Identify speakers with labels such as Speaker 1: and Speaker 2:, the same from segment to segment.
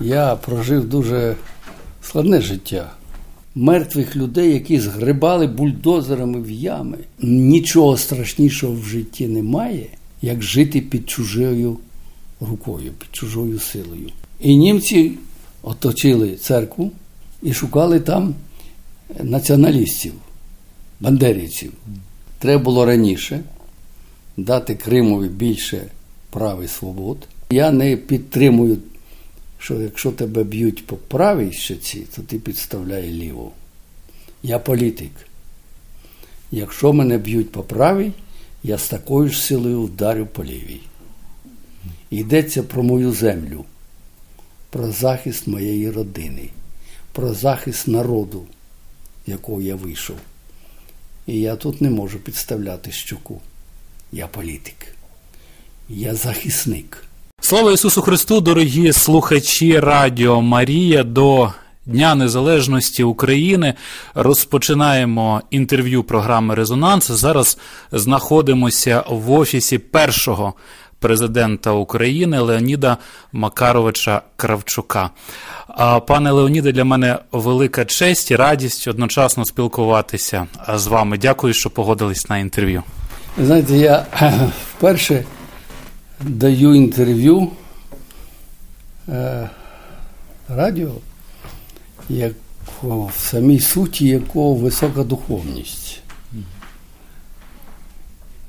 Speaker 1: Я прожив дуже складне життя. Мертвих людей, які згрибали бульдозерами в ями. Нічого страшнішого в житті немає, як жити під чужою рукою, під чужою силою. І німці оточили церкву і шукали там націоналістів, бандерівців. Треба було раніше дати Кримові більше прав і свобод. Я не підтримую, що якщо тебе б'ють по правій щоці, то ти підставляй ліву. Я політик. Якщо мене б'ють по правій, я з такою ж силою вдарю по лівій. Йдеться про мою землю, про захист моєї родини, про захист народу, якого я вийшов. І я тут не можу підставляти щоку. Я політик, я захисник.
Speaker 2: Слава Ісусу Христу, дорогі слухачі Радіо Марія. До Дня Незалежності України розпочинаємо інтерв'ю програми Резонанс. Зараз знаходимося в офісі першого президента України Леоніда Макаровича Кравчука. Пане Леоніде, для мене велика честь і радість одночасно спілкуватися з вами. Дякую, що погодились на інтерв'ю.
Speaker 1: Знаєте, я вперше даю інтерв'ю е, радіо, як в самій суті якого висока духовність.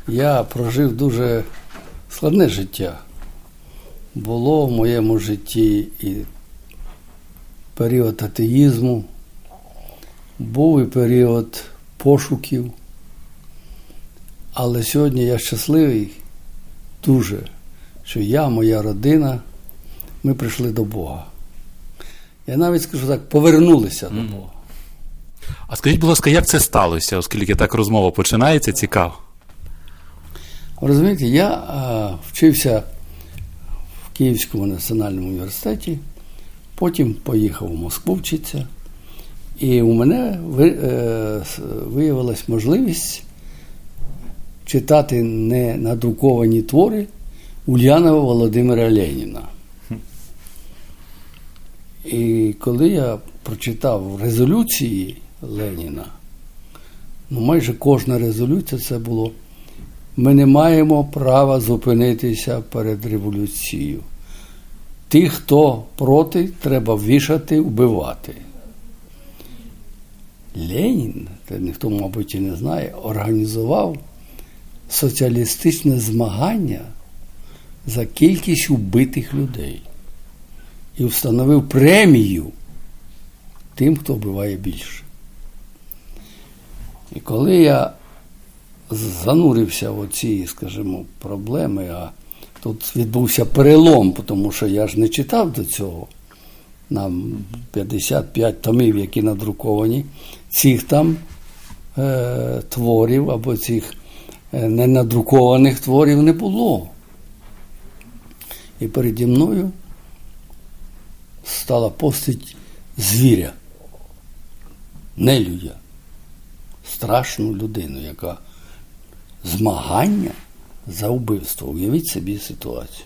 Speaker 1: Я прожив дуже складне життя. Було в моєму житті і період атеїзму, був і період пошуків. Але сьогодні я щасливий дуже, що я, моя родина, ми прийшли до Бога. Я навіть скажу так, повернулися до Бога.
Speaker 2: А скажіть, будь ласка, як це сталося, оскільки так розмова починається, цікаво?
Speaker 1: Розумієте, я а, вчився в Київському національному університеті, потім поїхав у Москву вчитися, і у мене ви, е, виявилась можливість читати не надруковані твори Ульянова Володимира Леніна. І коли я прочитав резолюції Леніна, ну майже кожна резолюція це було. Ми не маємо права зупинитися перед революцією. Тих, хто проти, треба вішати, вбивати. Ленін, це ніхто, мабуть, і не знає, організував соціалістичне змагання за кількість убитих людей і встановив премію тим, хто вбиває більше. І коли я занурився в оці, скажімо, проблеми, а тут відбувся перелом, тому що я ж не читав до цього. Нам 55 томів, які надруковані, цих там е, творів або цих е, ненадрукованих творів не було. І переді мною стала постать звіря, нелюдя, страшну людину, яка змагання за вбивство. Уявіть собі ситуацію.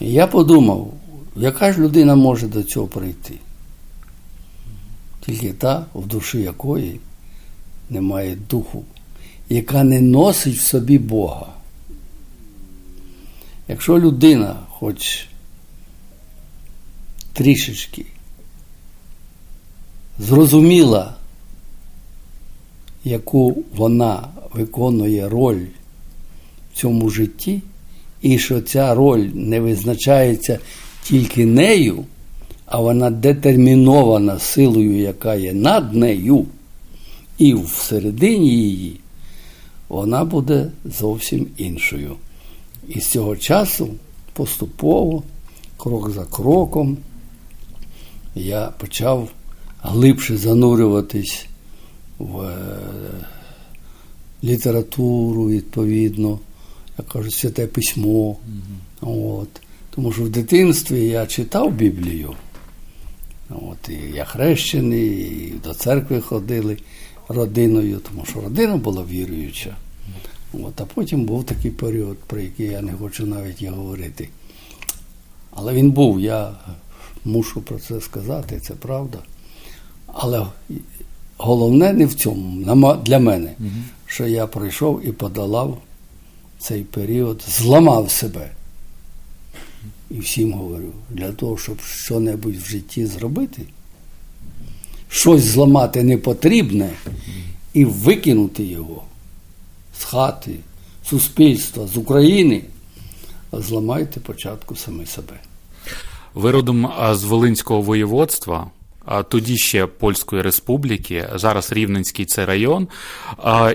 Speaker 1: І я подумав, яка ж людина може до цього прийти? Тільки та, в душі якої немає духу, яка не носить в собі Бога. Якщо людина хоч трішечки зрозуміла, яку вона виконує роль в цьому житті, і що ця роль не визначається тільки нею, а вона детермінована силою, яка є над нею, і всередині її, вона буде зовсім іншою. І з цього часу поступово, крок за кроком, я почав глибше занурюватись в літературу, відповідно, як кажуть, святе письмо. Mm-hmm. От. Тому що в дитинстві я читав Біблію. От, І я хрещений, і до церкви ходили родиною, тому що родина була віруюча. От, А потім був такий період, про який я не хочу навіть і говорити. Але він був. Я мушу про це сказати, це правда. Але головне не в цьому для мене, що я пройшов і подолав цей період, зламав себе. І всім говорю, для того, щоб що-небудь в житті зробити, щось зламати не потрібне і викинути його з хати, суспільства, з України, зламайте початку саме себе.
Speaker 2: Ви родом з Волинського воєводства тоді ще Польської Республіки, зараз Рівненський це район,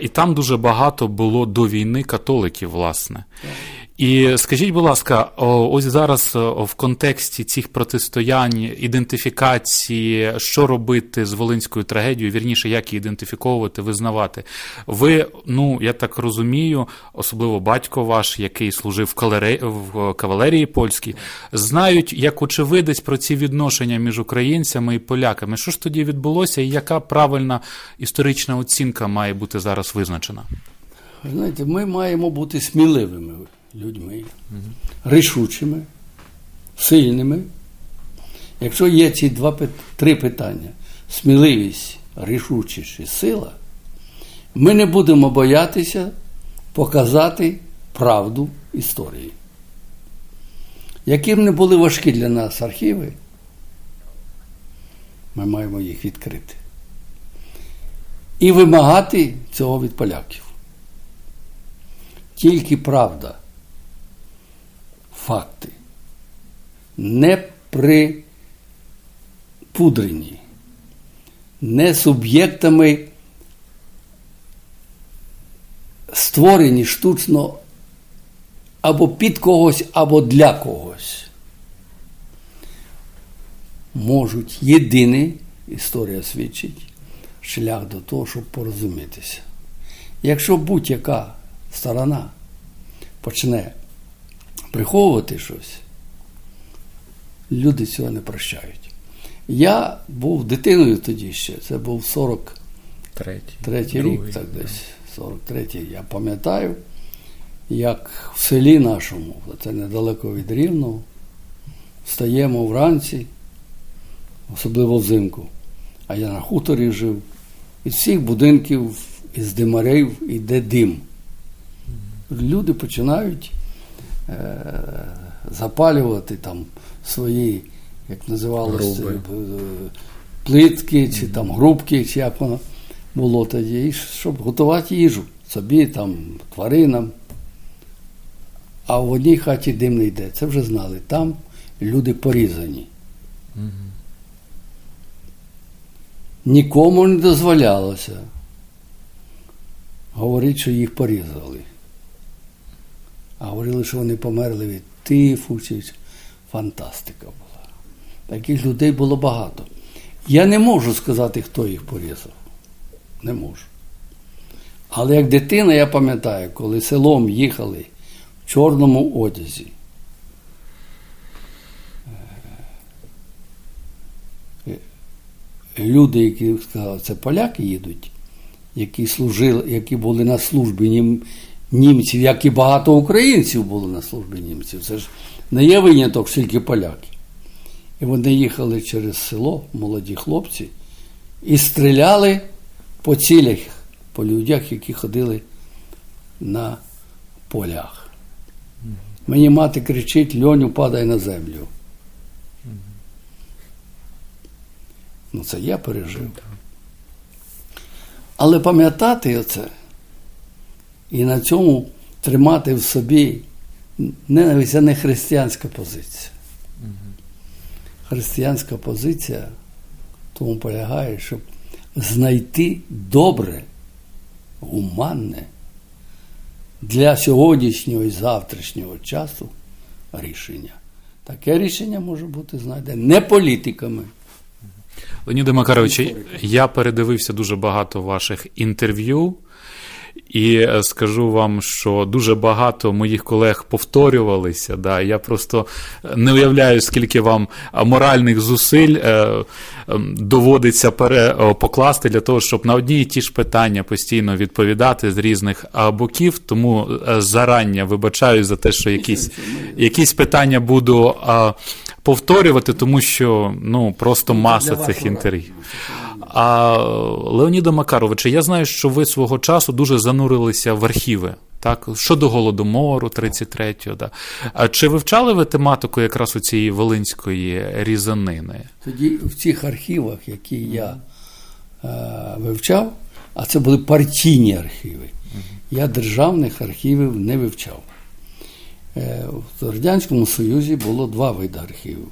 Speaker 2: і там дуже багато було до війни католиків, власне. І скажіть, будь ласка, ось зараз в контексті цих протистоянь, ідентифікації, що робити з волинською трагедією, вірніше, як її ідентифіковувати, визнавати. Ви, ну я так розумію, особливо батько ваш, який служив в кавалерії польській, знають як очевидець про ці відношення між українцями і поляками. Що ж тоді відбулося, і яка правильна історична оцінка має бути зараз визначена?
Speaker 1: Знаєте, ми маємо бути сміливими людьми, рішучими, сильними. Якщо є ці два три питання сміливість, рішучість і сила, ми не будемо боятися показати правду історії. Які б не були важкі для нас архіви, ми маємо їх відкрити. І вимагати цього від поляків. Тільки правда факти, не припудрені, не суб'єктами, створені штучно або під когось, або для когось. Можуть єдиний, історія свідчить, шлях до того, щоб порозумітися. Якщо будь-яка сторона почне приховувати щось, люди цього не прощають. Я був дитиною тоді ще, це був 43 третій рік, так десь 43-й. Я пам'ятаю, як в селі нашому, це недалеко від Рівного, встаємо вранці, особливо взимку. А я на хуторі жив. Із всіх будинків, із димарів йде дим. Люди починають запалювати там свої, як називалося, е, плитки, чи там грубки, чи як воно було тоді, щоб готувати їжу собі, там, тваринам. А в одній хаті дим не йде. Це вже знали. Там люди порізані. Угу. Нікому не дозволялося говорити, що їх порізали а говорили, що вони померли від тифу. Фантастика була. Таких людей було багато. Я не можу сказати, хто їх порізав. Не можу. Але як дитина, я пам'ятаю, коли селом їхали в чорному одязі. Е, люди, які сказали, це поляки їдуть, які служили, які були на службі німців, як і багато українців було на службі німців. Це ж не є виняток, тільки поляки. І вони їхали через село, молоді хлопці, і стріляли по цілях, по людях, які ходили на полях. Мені мати кричить, льоню падай на землю. Ну, це я пережив. Але пам'ятати оце і на цьому тримати в собі ненависть, це не християнська позиція. Християнська позиція тому полягає, щоб знайти добре, гуманне для сьогоднішнього і завтрашнього часу рішення. Таке рішення може бути знайдене не політиками.
Speaker 2: Леоніде Макаровичу, я передивився дуже багато ваших інтерв'ю. І е, скажу вам, що дуже багато моїх колег повторювалися. Да, Я просто е, не уявляю, скільки вам е, моральних зусиль е, доводиться пере, покласти для того, щоб на одні і ті ж питання постійно відповідати з різних боків. Тому зарання вибачаю за те, що якісь, якісь питання буду. Повторювати, тому що ну просто маса цих інтерв'ю. А Леоніда Макаровича, я знаю, що ви свого часу дуже занурилися в архіви. Так, щодо голодомору 33-го, да. А чи вивчали ви тематику якраз у цієї волинської різанини?
Speaker 1: Тоді в цих архівах, які я е, вивчав, а це були партійні архіви, я державних архівів не вивчав. Е, в Радянському Союзі було два види архівів: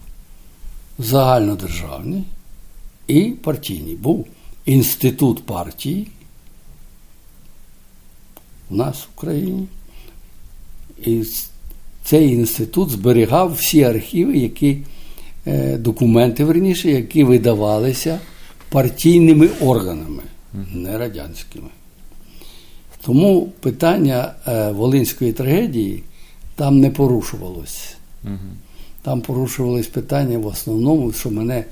Speaker 1: загальнодержавні і партійні. Був інститут партії у нас в Україні. І цей інститут зберігав всі архіви, які е, документи, верніше, які видавалися партійними органами, не радянськими. Тому питання е, Волинської трагедії там не порушувалося. Там порушувалось питання в основному, що мене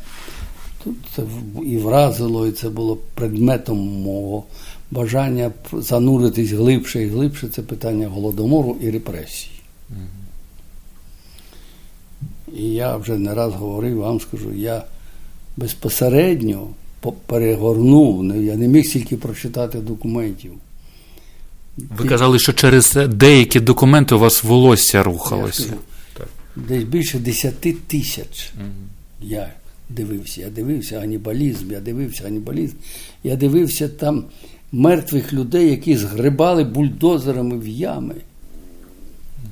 Speaker 1: це і вразило, і це було предметом мого бажання зануритись глибше і глибше це питання голодомору і репресій. І я вже не раз говорив, вам скажу, я безпосередньо перегорнув, я не міг стільки прочитати документів.
Speaker 2: Ви казали, що через деякі документи у вас волосся рухалося.
Speaker 1: Десь більше 10 тисяч. Угу. Я дивився, я дивився анібалізм, я дивився анібалізм. Я дивився там мертвих людей, які згрибали бульдозерами в ями.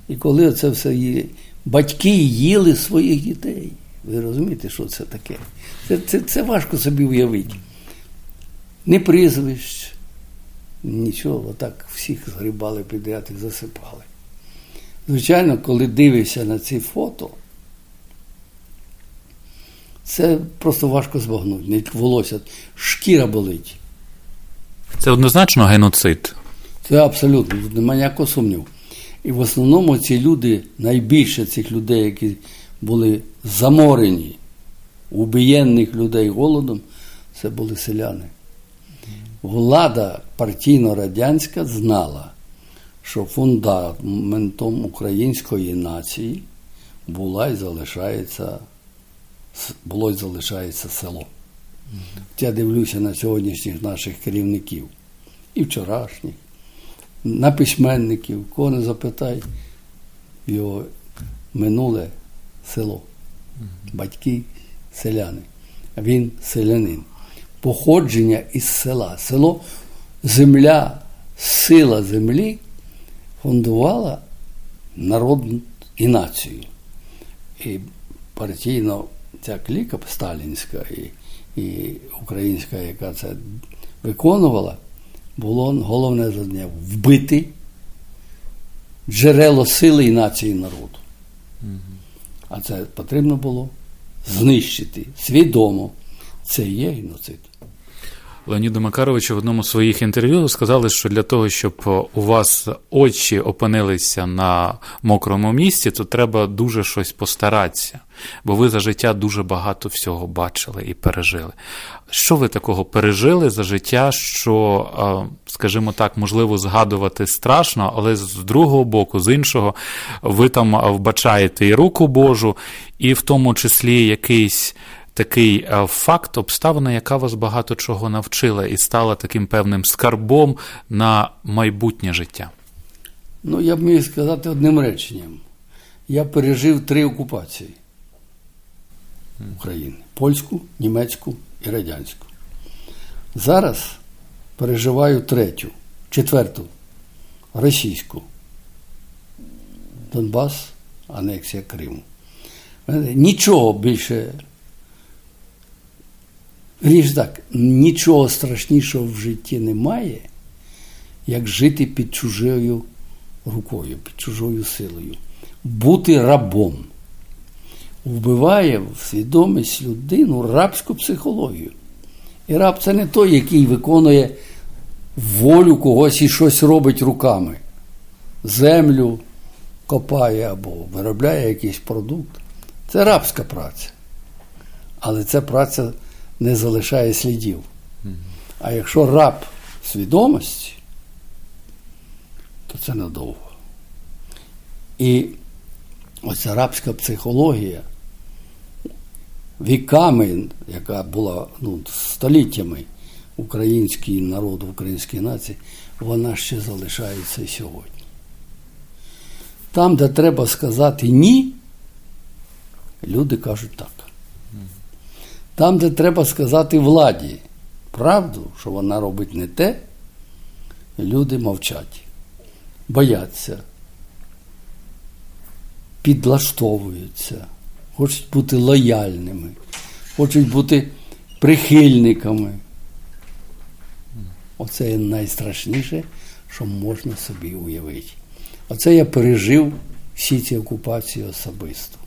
Speaker 1: І коли це все є, батьки їли своїх дітей. Ви розумієте, що це таке? Це, це, Це важко собі уявити. Не прізвищ, нічого, отак всіх згрібали підряд і засипали. Звичайно, коли дивишся на ці фото, це просто важко збагнути. Не волосся, шкіра болить.
Speaker 2: Це однозначно геноцид.
Speaker 1: Це абсолютно, немає ніякого сумніву. І в основному ці люди, найбільше цих людей, які були заморені, убієнних людей голодом, це були селяни. Влада партійно-радянська знала, що фундаментом української нації була і залишається, було і залишається село. Я дивлюся на сьогоднішніх наших керівників і вчорашніх, на письменників, кого не запитай, його минуле село, батьки селяни, він селянин. Походження із села. Село, земля, сила землі фундувала народ і націю. І партійно ця кліка сталінська і і українська, яка це виконувала, було головне завдання вбити джерело сили і нації народу. А це потрібно було знищити свідомо. Це є геноцид.
Speaker 2: Леоніду Макаровичу в одному з своїх інтерв'ю сказали, що для того, щоб у вас очі опинилися на мокрому місці, то треба дуже щось постаратися, бо ви за життя дуже багато всього бачили і пережили. Що ви такого пережили за життя, що, скажімо так, можливо, згадувати страшно, але з другого боку, з іншого, ви там вбачаєте і руку Божу, і в тому числі якийсь такий е, факт, обставина, яка вас багато чого навчила і стала таким певним скарбом на майбутнє життя?
Speaker 1: Ну, я б міг сказати одним реченням. Я пережив три окупації України: польську, німецьку і радянську. Зараз переживаю третю, четверту російську. Донбас, анексія Криму. Нічого більше Ріж так, нічого страшнішого в житті немає, як жити під чужою рукою, під чужою силою, бути рабом. Вбиває в свідомість людину рабську психологію. І раб це не той, який виконує волю когось і щось робить руками. Землю копає або виробляє якийсь продукт. Це рабська праця. Але це праця не залишає слідів. А якщо раб свідомості, то це надовго. І оця рабська психологія, віками, яка була ну, століттями український народ, української нації, вона ще залишається і сьогодні. Там, де треба сказати ні, люди кажуть так. Там, де треба сказати владі правду, що вона робить не те, люди мовчать, бояться, підлаштовуються, хочуть бути лояльними, хочуть бути прихильниками. Оце найстрашніше, що можна собі уявити. Оце я пережив всі ці окупації особисто.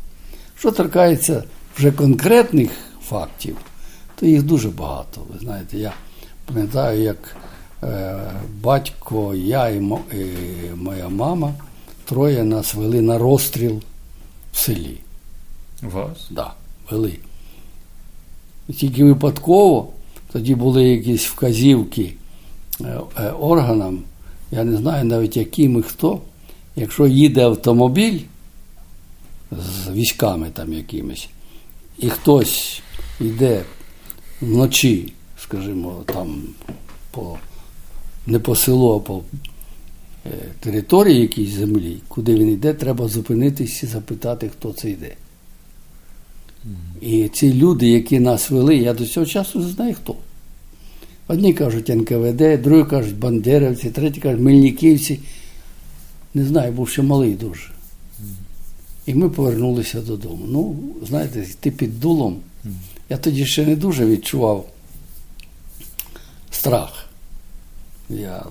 Speaker 1: Що торкається вже конкретних фактів, то їх дуже багато. Ви знаєте, я пам'ятаю, як е, батько, я і, мо, і моя мама троє нас вели на розстріл в селі.
Speaker 2: Вас?
Speaker 1: Так, да, вели. І тільки випадково тоді були якісь вказівки е, е, органам, я не знаю навіть яким і хто. Якщо їде автомобіль з військами там якимись, і хтось йде вночі, скажімо, там по не по селу, а по е, території якійсь землі, куди він йде, треба зупинитись і запитати, хто це йде. І ці люди, які нас вели, я до цього часу не знаю хто. Одні кажуть НКВД, другі кажуть бандерівці, треті кажуть Мельниківці. Не знаю, був ще малий дуже. І ми повернулися додому. Ну, знаєте, йти під дулом. Я тоді ще не дуже відчував страх. Я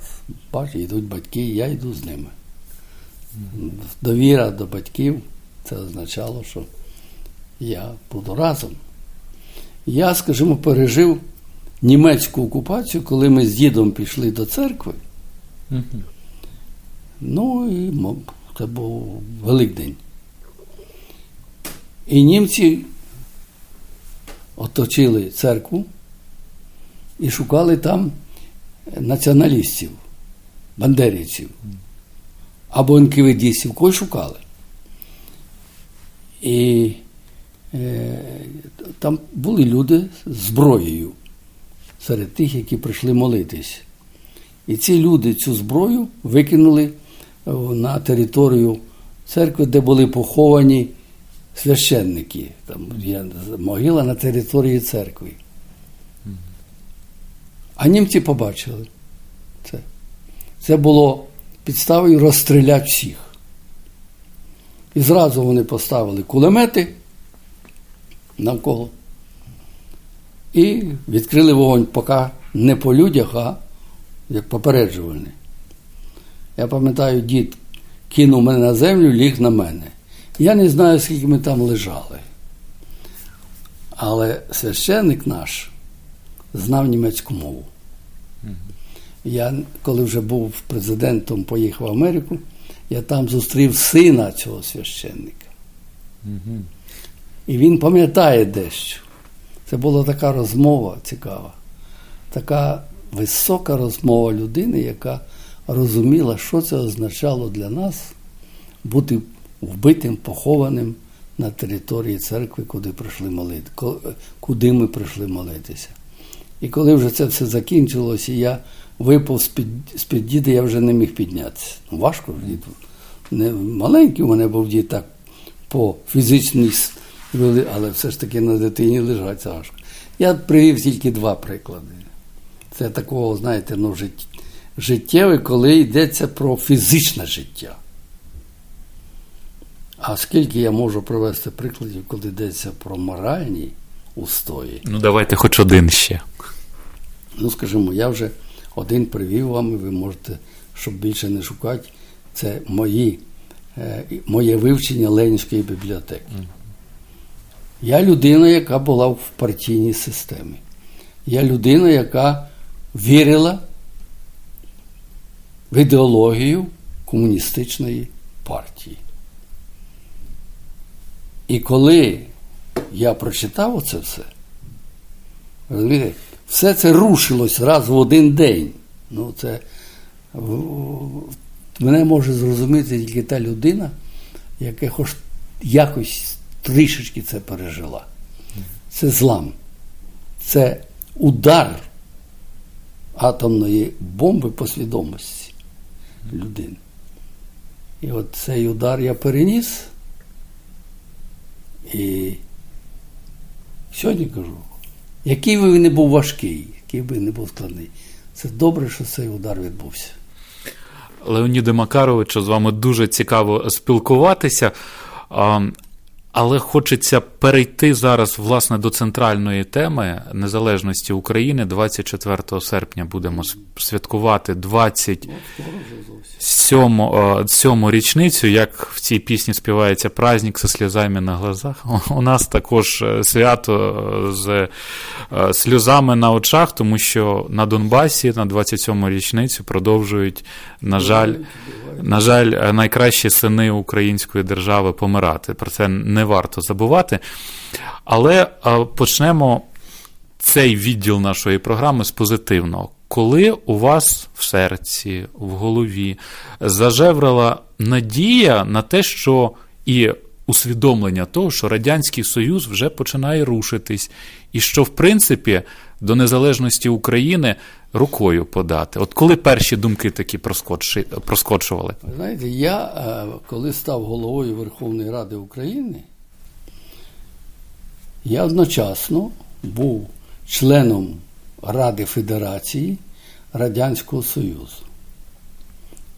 Speaker 1: бачу, йдуть батьки, я йду з ними. Довіра до батьків це означало, що я буду разом. Я, скажімо, пережив німецьку окупацію, коли ми з дідом пішли до церкви. Ну і це був Великдень. І німці оточили церкву і шукали там націоналістів, бандерівців або НКВДістів, кого шукали. І е, там були люди з зброєю серед тих, які прийшли молитись. І ці люди цю зброю викинули на територію церкви, де були поховані священники. Там є могила на території церкви. А німці побачили це. Це було підставою розстріляти всіх. І зразу вони поставили кулемети навколо і відкрили вогонь поки не по людях, а як попереджувальний. Я пам'ятаю, дід кинув мене на землю, ліг на мене. Я не знаю, скільки ми там лежали. Але священник наш знав німецьку мову. Я, коли вже був президентом, поїхав в Америку, я там зустрів сина цього священника. І він пам'ятає дещо. Це була така розмова цікава, така висока розмова людини, яка розуміла, що це означало для нас бути вбитим, похованим на території церкви, куди прийшли молити, куди ми прийшли молитися. І коли вже це все закінчилось, і я випав з-під з-під діда, я вже не міг піднятися. Ну, важко ж дід. Не маленький у мене був дід так по фізичній але все ж таки на дитині лежать важко. Я привів тільки два приклади. Це такого, знаєте, ну, життєве, коли йдеться про фізичне життя. А скільки я можу привести прикладів, коли йдеться про моральні устої?
Speaker 2: Ну, давайте хоч один ще.
Speaker 1: Ну, скажімо, я вже один привів вам, і ви можете, щоб більше не шукати, це мої, е, моє вивчення Ленінської бібліотеки. Я людина, яка була в партійній системі. Я людина, яка вірила в ідеологію комуністичної партії. І коли я прочитав оце все, розумієте, все це рушилось раз в один день. Ну, це Мене може зрозуміти тільки та людина, яка хоч якось трішечки це пережила. це злам, це удар атомної бомби по свідомості людини. І от цей удар я переніс. І сьогодні кажу, який би він не був важкий, який би не був складний, це добре, що цей удар відбувся.
Speaker 2: Леоніде Макаровичу, з вами дуже цікаво спілкуватися. Але хочеться перейти зараз власне до центральної теми незалежності України. 24 серпня будемо святкувати 27 річницю. Як в цій пісні співається праздник зі сльозами на глазах. У нас також е, свято е, з е, сльозами на очах, тому що на Донбасі на 27 річницю продовжують, на жаль, на жаль, найкращі сини української держави помирати. Про це не варто забувати. Але почнемо цей відділ нашої програми з позитивного. Коли у вас в серці, в голові зажеврила надія на те, що і усвідомлення того, що Радянський Союз вже починає рушитись, і що, в принципі, до незалежності України рукою подати. От коли перші думки такі проскочували?
Speaker 1: Знаєте, я е, коли став головою Верховної Ради України, я одночасно був членом Ради Федерації Радянського Союзу.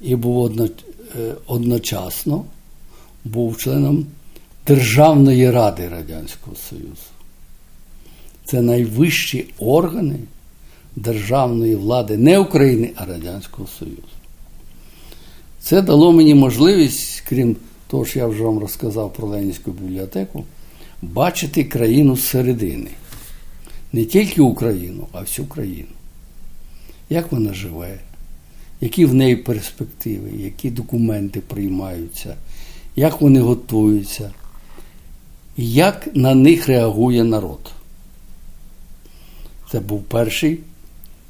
Speaker 1: І був е, одночасно був членом Державної Ради Радянського Союзу. Це найвищі органи державної влади не України, а Радянського Союзу. Це дало мені можливість, крім того, що я вже вам розказав про Ленінську бібліотеку, бачити країну зсередини. Не тільки Україну, а всю країну. Як вона живе, які в неї перспективи, які документи приймаються, як вони готуються, як на них реагує народ. Це був перший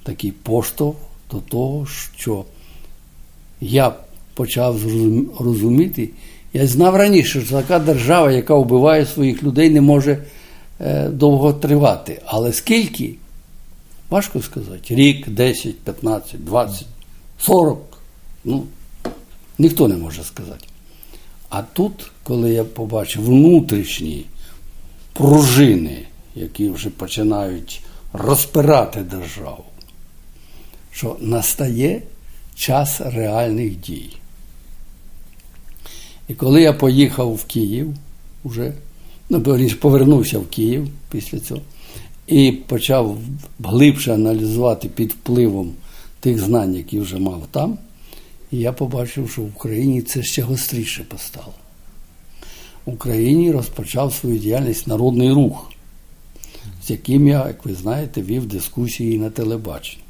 Speaker 1: такий поштовх до того, що я почав розуміти. Я знав раніше, що така держава, яка вбиває своїх людей, не може е, довго тривати. Але скільки? Важко сказати. Рік, 10, 15, 20, 40. Ну, ніхто не може сказати. А тут, коли я побачив внутрішні пружини, які вже починають розпирати державу, що настає час реальних дій. І коли я поїхав в Київ, уже, ну, повернувся в Київ після цього, і почав глибше аналізувати під впливом тих знань, які вже мав там, і я побачив, що в Україні це ще гостріше постало. В Україні розпочав свою діяльність народний рух, з яким я, як ви знаєте, вів дискусії на телебаченні.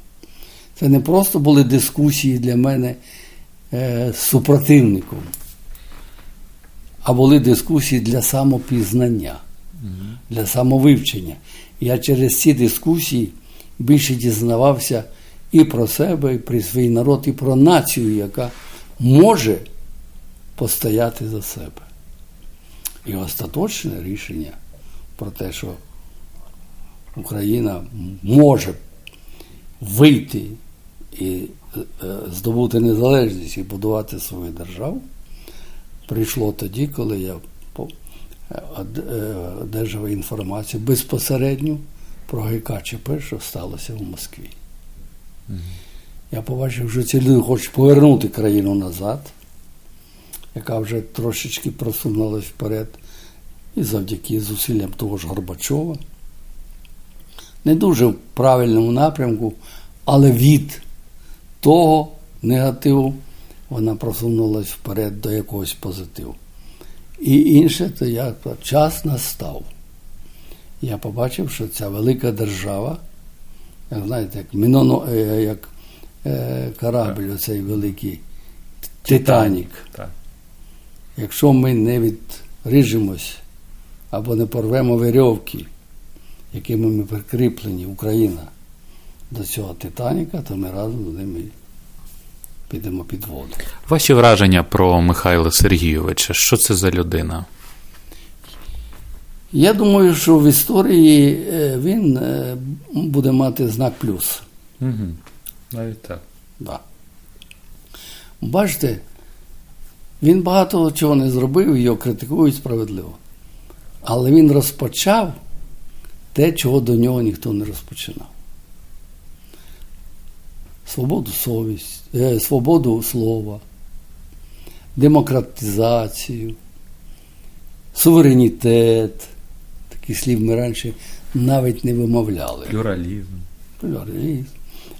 Speaker 1: Це не просто були дискусії для мене е, з супротивником, а були дискусії для самопізнання, для самовивчення. Я через ці дискусії більше дізнавався і про себе, і про свій народ, і про націю, яка може постояти за себе. І остаточне рішення про те, що Україна може вийти і е, здобути незалежність і будувати свою державу, прийшло тоді, коли я е, одержав інформацію безпосередньо про ГКЧП, що сталося в Москві. Я побачив, що ці люди хочуть повернути країну назад, яка вже трошечки просунулась вперед, і завдяки зусиллям того ж Горбачова. Не дуже в правильному напрямку, але від того негативу вона просунулася вперед до якогось позитиву. І інше, то я час настав. Я побачив, що ця велика держава, як знаєте, як Міноно, е, як е, корабль, оцей великий Титанік. Так. Якщо ми не відрижемось або не порвемо верьовки, якими ми прикріплені, Україна до цього Титаніка, то ми разом з ними підемо під воду.
Speaker 2: Ваші враження про Михайла Сергійовича, що це за людина?
Speaker 1: Я думаю, що в історії е, він е, буде мати знак плюс.
Speaker 2: Угу. Навіть так.
Speaker 1: Да. Бачите, він багато чого не зробив, його критикують справедливо. Але він розпочав те, чого до нього ніхто не розпочинав. Свободу совість, е, свободу слова, демократизацію, суверенітет. Таких слів ми раніше навіть не вимовляли.
Speaker 2: Плюралізм.
Speaker 1: Плюралізм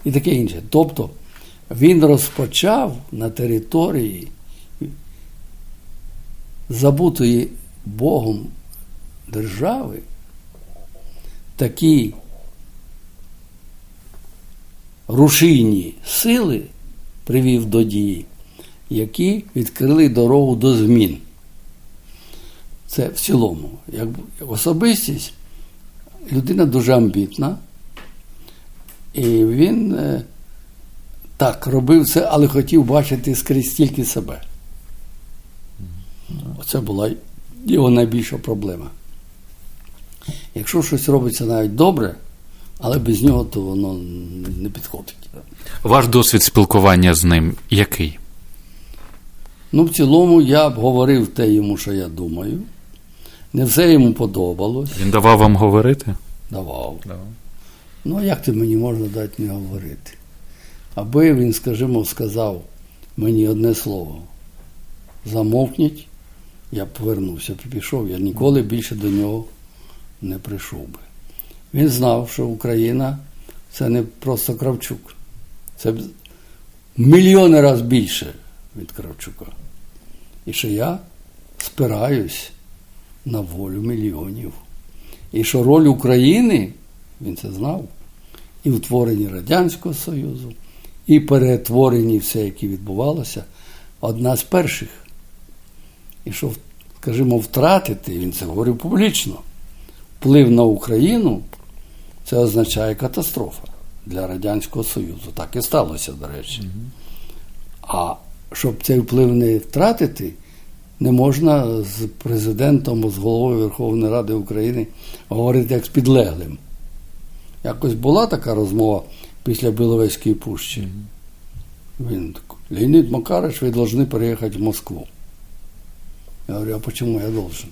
Speaker 1: і таке інше. Тобто він розпочав на території забутої Богом держави такі рушійні сили привів до дії, які відкрили дорогу до змін. Це в цілому. Як особистість, людина дуже амбітна, і він е, так робив це, але хотів бачити скрізь тільки себе. Оце була його найбільша проблема. Якщо щось робиться навіть добре, але без нього, то воно не підходить.
Speaker 2: Ваш досвід спілкування з ним який?
Speaker 1: Ну, в цілому, я б говорив те йому, що я думаю. Не все йому подобалось.
Speaker 2: Він давав вам говорити?
Speaker 1: Давав. Ну, а як ти мені можна дати не говорити? Аби він, скажімо, сказав мені одне слово. Замовкніть, я повернувся, пішов. Я ніколи більше до нього не прийшов би. Він знав, що Україна це не просто Кравчук. Це мільйони разів більше від Кравчука. І що я спираюсь на волю мільйонів. І що роль України, він це знав, і в творенні Радянського Союзу, і перетворенні все, яке відбувалося, одна з перших. І що, скажімо, втратити, він це говорив публічно, вплив на Україну, це означає катастрофа для Радянського Союзу. Так і сталося, до речі. А щоб цей вплив не втратити, не можна з президентом, з головою Верховної Ради України говорити як з підлеглим. Якось була така розмова після Біловезької пущі. Він так, Леонид Макарович, ви повинні переїхати в Москву. Я говорю, а чому я должен?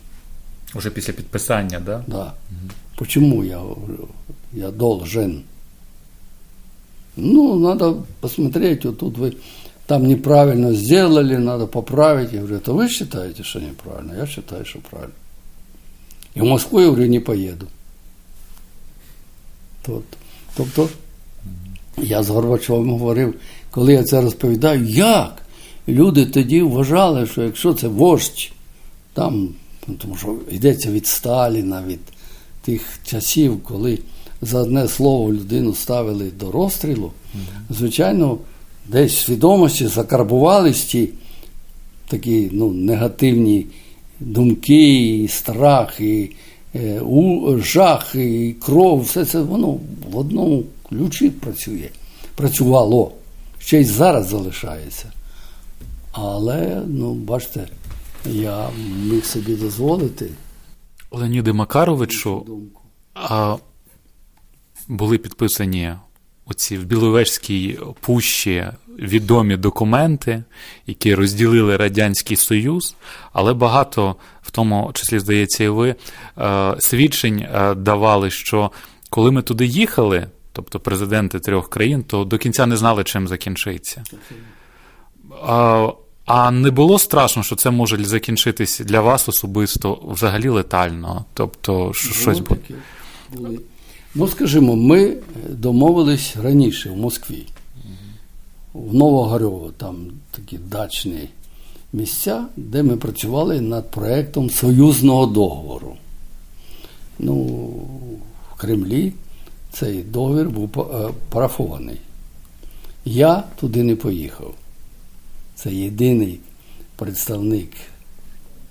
Speaker 2: Уже після підписання, да?
Speaker 1: Да. Почему я говорю, я должен? Ну, надо посмотреть, вот тут вы там неправильно сделали, надо поправить. Я говорю, это вы считаете, что неправильно? Я считаю, что правильно. И в Москву, я говорю, не поеду. Тобто, я з Горбачовим говорив, коли я це розповідаю, як? Люди тоді вважали, що якщо це вождь, там, ну, тому що йдеться від Сталіна, від тих часів, коли за одне слово людину ставили до розстрілу, звичайно, десь в свідомості закарбувались ті такі ну, негативні думки, і страх, і е, у, жах, і кров, все це воно в одному ключі працює, працювало, ще й зараз залишається. Але, ну, бачите, я міг собі дозволити
Speaker 2: Леоніде Макаровичу, а були підписані оці в Біловежській пущі відомі документи, які розділили Радянський Союз, але багато, в тому числі, здається, і ви, е, свідчень е, давали, що коли ми туди їхали, тобто президенти трьох країн, то до кінця не знали, чим закінчиться. А, не було страшно, що це може закінчитись для вас особисто взагалі летально? Тобто, що щось буде.
Speaker 1: Ну, скажімо, ми домовились раніше в Москві. В Новогорьово, там такі дачні місця, де ми працювали над проєктом союзного договору. Ну, в Кремлі цей договір був е, парафований. Я туди не поїхав. Це єдиний представник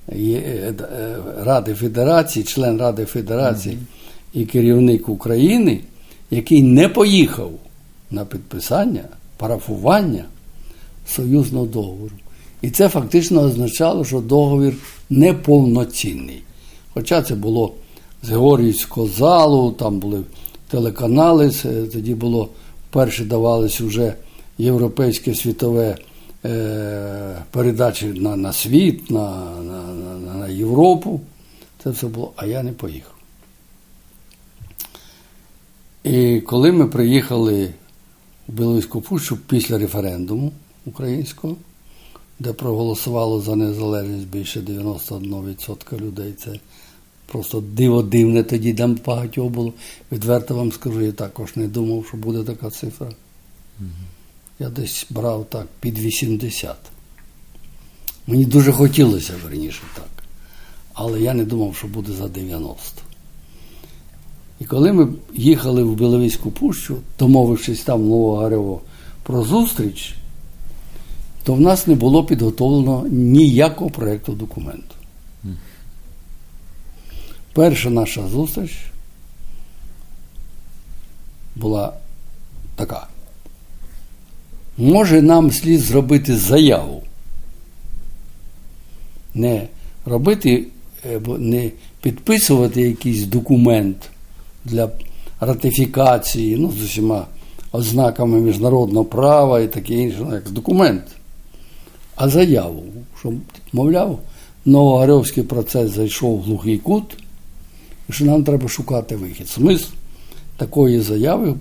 Speaker 1: е, е, Ради Федерації, член Ради Федерації і керівник України, який не поїхав на підписання, парафування союзного договору. І це фактично означало, що договір неповноцінний. Хоча це було з Георгіївського залу, там були телеканали, тоді було вперше давалось вже європейське світове е, передачі на на світ, на, на, на Європу. Це все було, а я не поїхав. І коли ми приїхали в Біловську Пущу після референдуму українського, де проголосувало за незалежність більше 91% людей, це просто диво дивне тоді там багатьох було. Відверто вам скажу, я також не думав, що буде така цифра. Угу. Я десь брав так під 80. Мені дуже хотілося верніше так. Але я не думав, що буде за 90. І коли ми їхали в Біловіську пущу, домовившись там в Новогарево про зустріч, то в нас не було підготовлено ніякого проєкту документу. Перша наша зустріч була така. Може, нам слід зробити заяву, не робити, е, не підписувати якийсь документ для ратифікації, ну, з усіма ознаками міжнародного права і таке інше, ну, як документ, а заяву, що, мовляв, Новогарьовський процес зайшов в глухий кут, і що нам треба шукати вихід. Смисл такої заяви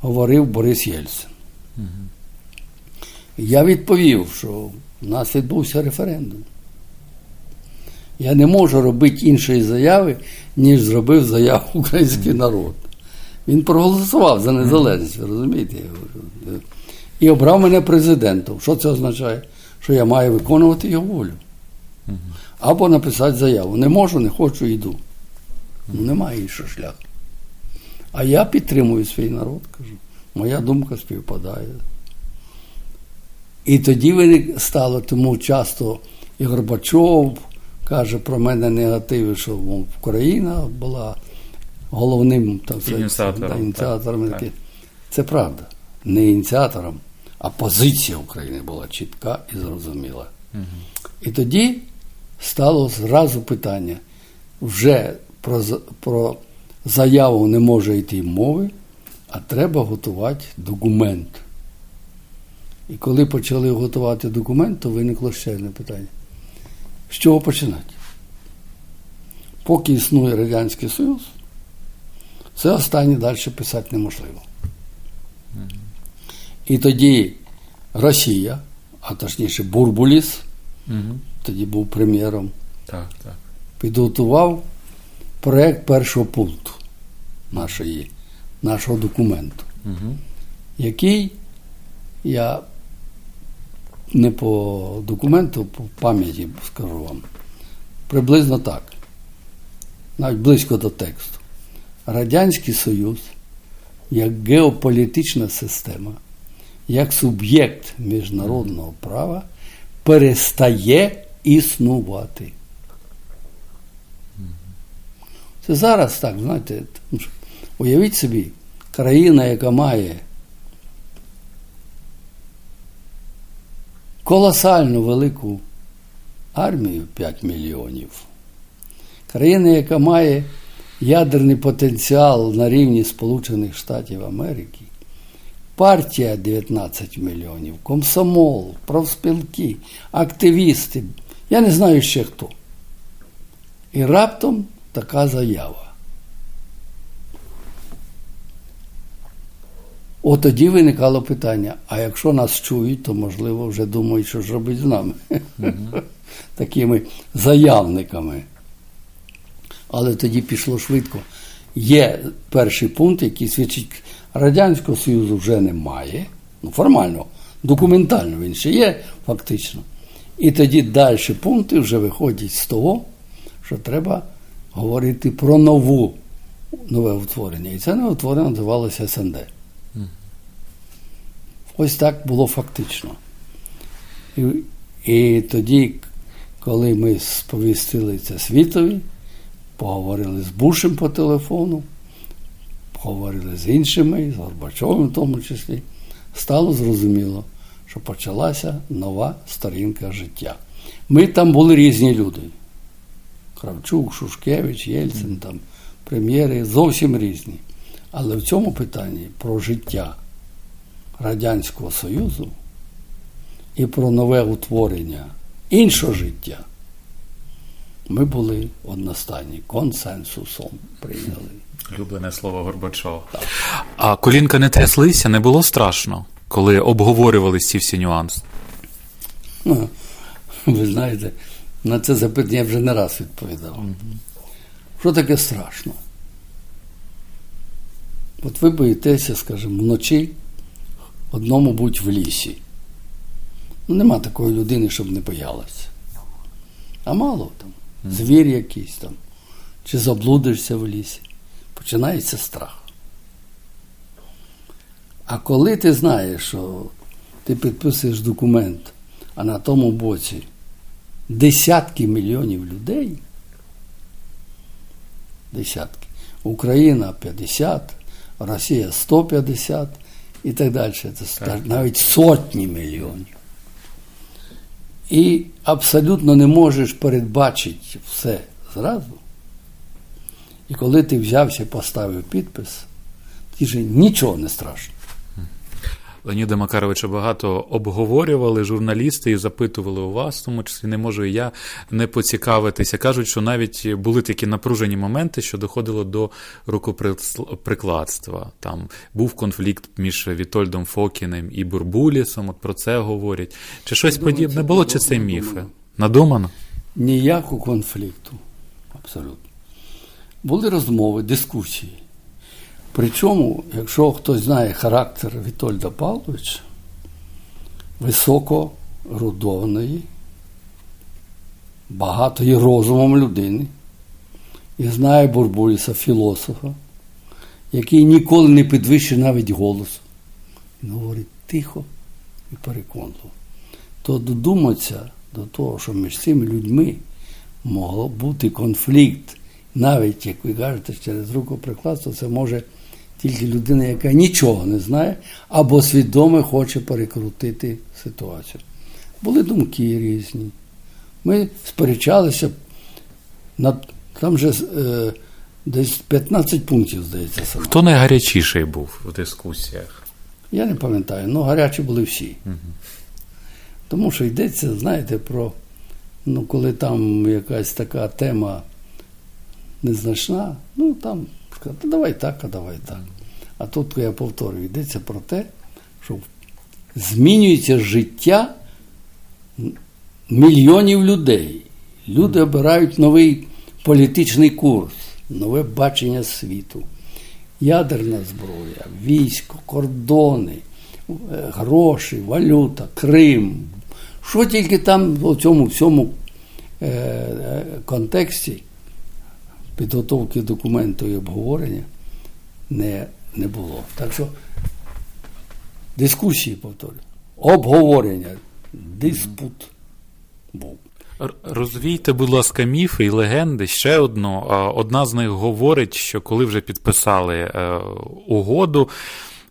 Speaker 1: говорив Борис Єльцин. Угу. Я відповів, що в нас відбувся референдум. Я не можу робити іншої заяви, ніж зробив заяву український народ. Він проголосував за незалежність, розумієте? І обрав мене президентом. Що це означає? Що я маю виконувати його волю. Або написати заяву. Не можу, не хочу, йду. Ну, Немає іншого шляху. А я підтримую свій народ, кажу. Моя думка співпадає. І тоді стало тому часто і Горбачов каже про мене негативи, що мов, Україна була головним там,
Speaker 2: ініціатором.
Speaker 1: Да, ініціатором так, так. Це правда. Не ініціатором, а позиція України була чітка і зрозуміла. Угу. І тоді стало зразу питання: вже про, про заяву не може йти мови, а треба готувати документ. І коли почали готувати документ, то виникло ще одне питання. З чого починати? Поки існує Радянський Союз, це останнє далі писати неможливо. І тоді Росія, а точніше Бурбуліс, угу. тоді був прем'єром,
Speaker 2: так, так.
Speaker 1: підготував проєкт першого пункту нашої, нашого документу, угу. який я не по документу, по пам'яті скажу вам. Приблизно так. Навіть близько до тексту. Радянський Союз як геополітична система, як суб'єкт міжнародного права перестає існувати. Це зараз так, знаєте, уявіть собі, країна, яка має колосальну велику армію 5 мільйонів. Країна, яка має ядерний потенціал на рівні Сполучених Штатів Америки, партія 19 мільйонів, комсомол, профспілки, активісти. Я не знаю ще хто. І раптом така заява. От тоді виникало питання: а якщо нас чують, то можливо вже думають, що ж робить з нами. Такими заявниками. Але тоді пішло швидко. Є перший пункт, який свідчить, Радянського Союзу вже немає. Ну, формально, документально він ще є, фактично. І тоді далі пункти вже виходять з того, що треба говорити про нову нове утворення. І це нове утворення називалося СНД. Ось так було фактично. І, і тоді, коли ми сповістили це світові, поговорили з Бушем по телефону, поговорили з іншими, з Горбачовим в тому числі, стало зрозуміло, що почалася нова сторінка життя. Ми там були різні люди. Кравчук, Шушкевич, Єльцин, там, прем'єри зовсім різні. Але в цьому питанні про життя Радянського Союзу і про нове утворення іншого життя ми були одностайні, консенсусом прийняли.
Speaker 2: Улюблене слово Горбачова. А колінка не тряслися, не було страшно, коли обговорювалися ці всі нюанси.
Speaker 1: Ну, ви знаєте, на це запитання я вже не раз відповідав. Що таке страшно? От ви боїтеся, скажімо, вночі одному будь в лісі. Ну, нема такої людини, щоб не боялася. А мало там. Звір якийсь там. Чи заблудишся в лісі. Починається страх. А коли ти знаєш, що ти підписуєш документ, а на тому боці десятки мільйонів людей, десятки, Україна 50, Росія 150 і так далі. Це навіть сотні мільйонів. І абсолютно не можеш передбачити все зразу. І коли ти взявся поставив підпис, ти ж нічого не страшно.
Speaker 2: Леоніда Макаровича багато обговорювали журналісти і запитували у вас, тому числі не можу і я не поцікавитися. Кажуть, що навіть були такі напружені моменти, що доходило до рукоприкладства. Там був конфлікт між Вітольдом Фокіним і Бурбулісом. От про це говорять. Чи щось
Speaker 1: думаю,
Speaker 2: подібне було, чи це міфи? Надумано?
Speaker 1: Ніякого конфлікту. Абсолютно. Були розмови, дискусії. Причому, якщо хтось знає характер Вітольда Павловича, високогрудованої, багатої розумом людини, і знає Бурбуліса, філософа, який ніколи не підвищує навіть голосу. Він говорить тихо і переконливо. То додуматися до того, що між цими людьми могло бути конфлікт, навіть, як ви кажете, через рукоприкладство, це може тільки людина, яка нічого не знає, або свідомо хоче перекрутити ситуацію. Були думки різні. Ми сперечалися над там же е, десь 15 пунктів, здається, саме.
Speaker 2: Хто найгарячіший був в дискусіях?
Speaker 1: Я не пам'ятаю, ну гарячі були всі. Тому що йдеться, знаєте, про ну, коли там якась така тема незначна, ну там сказати, давай так, а давай так. А тут я повторюю, йдеться про те, що змінюється життя мільйонів людей. Люди обирають новий політичний курс, нове бачення світу. Ядерна зброя, військо, кордони, е, гроші, валюта, Крим. Що тільки там у цьому всьому е, е, контексті підготовки документу і обговорення не, не було. Так що дискусії, повторюю, обговорення, диспут був.
Speaker 2: Розвійте, будь ласка, міфи і легенди. Ще одну. Одна з них говорить, що коли вже підписали е, угоду,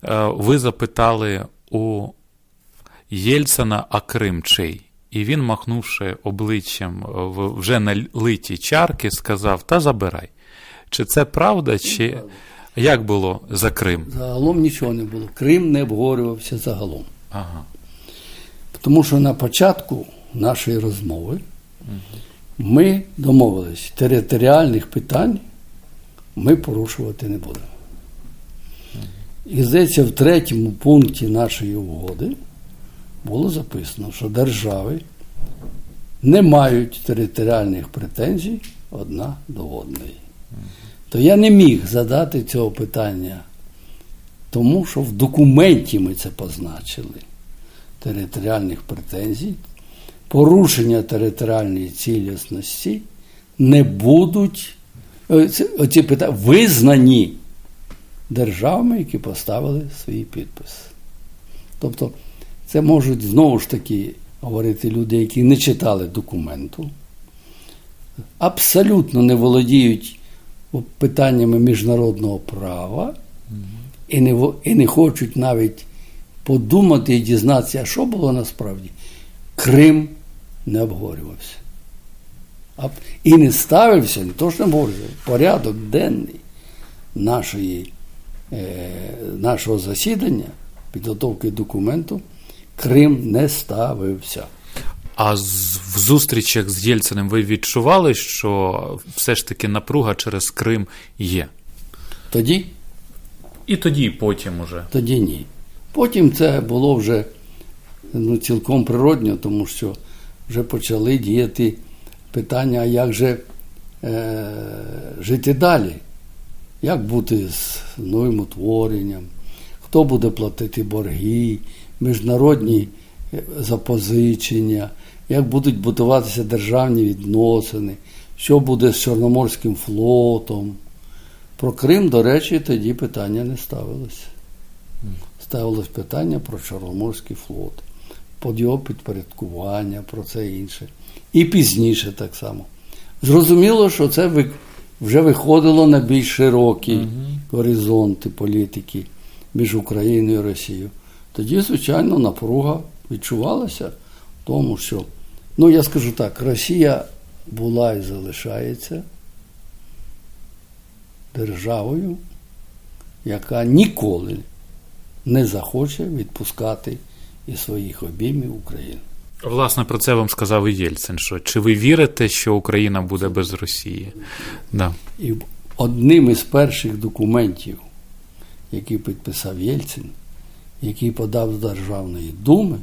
Speaker 2: е, ви запитали у Єльцина, а Крим чий? І він, махнувши обличчям в вже налиті чарки, сказав: Та забирай. Чи це правда, чи як було за Крим?
Speaker 1: Загалом нічого не було. Крим не обговорювався загалом.
Speaker 2: Ага.
Speaker 1: Тому що на початку нашої розмови ми домовились, територіальних питань ми порушувати не будемо. І здається, в третьому пункті нашої угоди було записано, що держави не мають територіальних претензій одна до одної. То я не міг задати цього питання, тому що в документі ми це позначили. Територіальних претензій, порушення територіальної цілісності не будуть е, оці питання визнані державами, які поставили свій підпис. Тобто, це можуть знову ж таки говорити люди, які не читали документу, абсолютно не володіють питаннями міжнародного права і не, і не хочуть навіть подумати і дізнатися, що було насправді. Крим не обговорювався. А- І не ставився, не то, що не обговорювався, порядок денний. нашої, е, нашого засідання, підготовки документу, Крим не ставився.
Speaker 2: А з, в зустрічах з Єльциним ви відчували, що все ж таки напруга через Крим є?
Speaker 1: Тоді
Speaker 2: І тоді, і потім уже.
Speaker 1: тоді ні. Потім це було вже ну, цілком природньо, тому що вже почали діяти питання, а як же е, жити далі, як бути з новим утворенням, хто буде платити борги, міжнародні е, запозичення, як будуть будуватися державні відносини, що буде з Чорноморським флотом. Про Крим, до речі, тоді питання не ставилося. Ставилось питання про Чорноморський флот, під його підпорядкування, про це інше. І пізніше так само. Зрозуміло, що це вже виходило на більш широкі горизонти політики між Україною і Росією. Тоді, звичайно, напруга відчувалася в тому, що, ну я скажу так, Росія була і залишається державою, яка ніколи не захоче відпускати із своїх обіймів Україну.
Speaker 2: Власне, про це вам сказав і Єльцин. Що чи ви вірите, що Україна буде без Росії? Да.
Speaker 1: І одним із перших документів, які підписав Єльцин, який подав з Державної думи,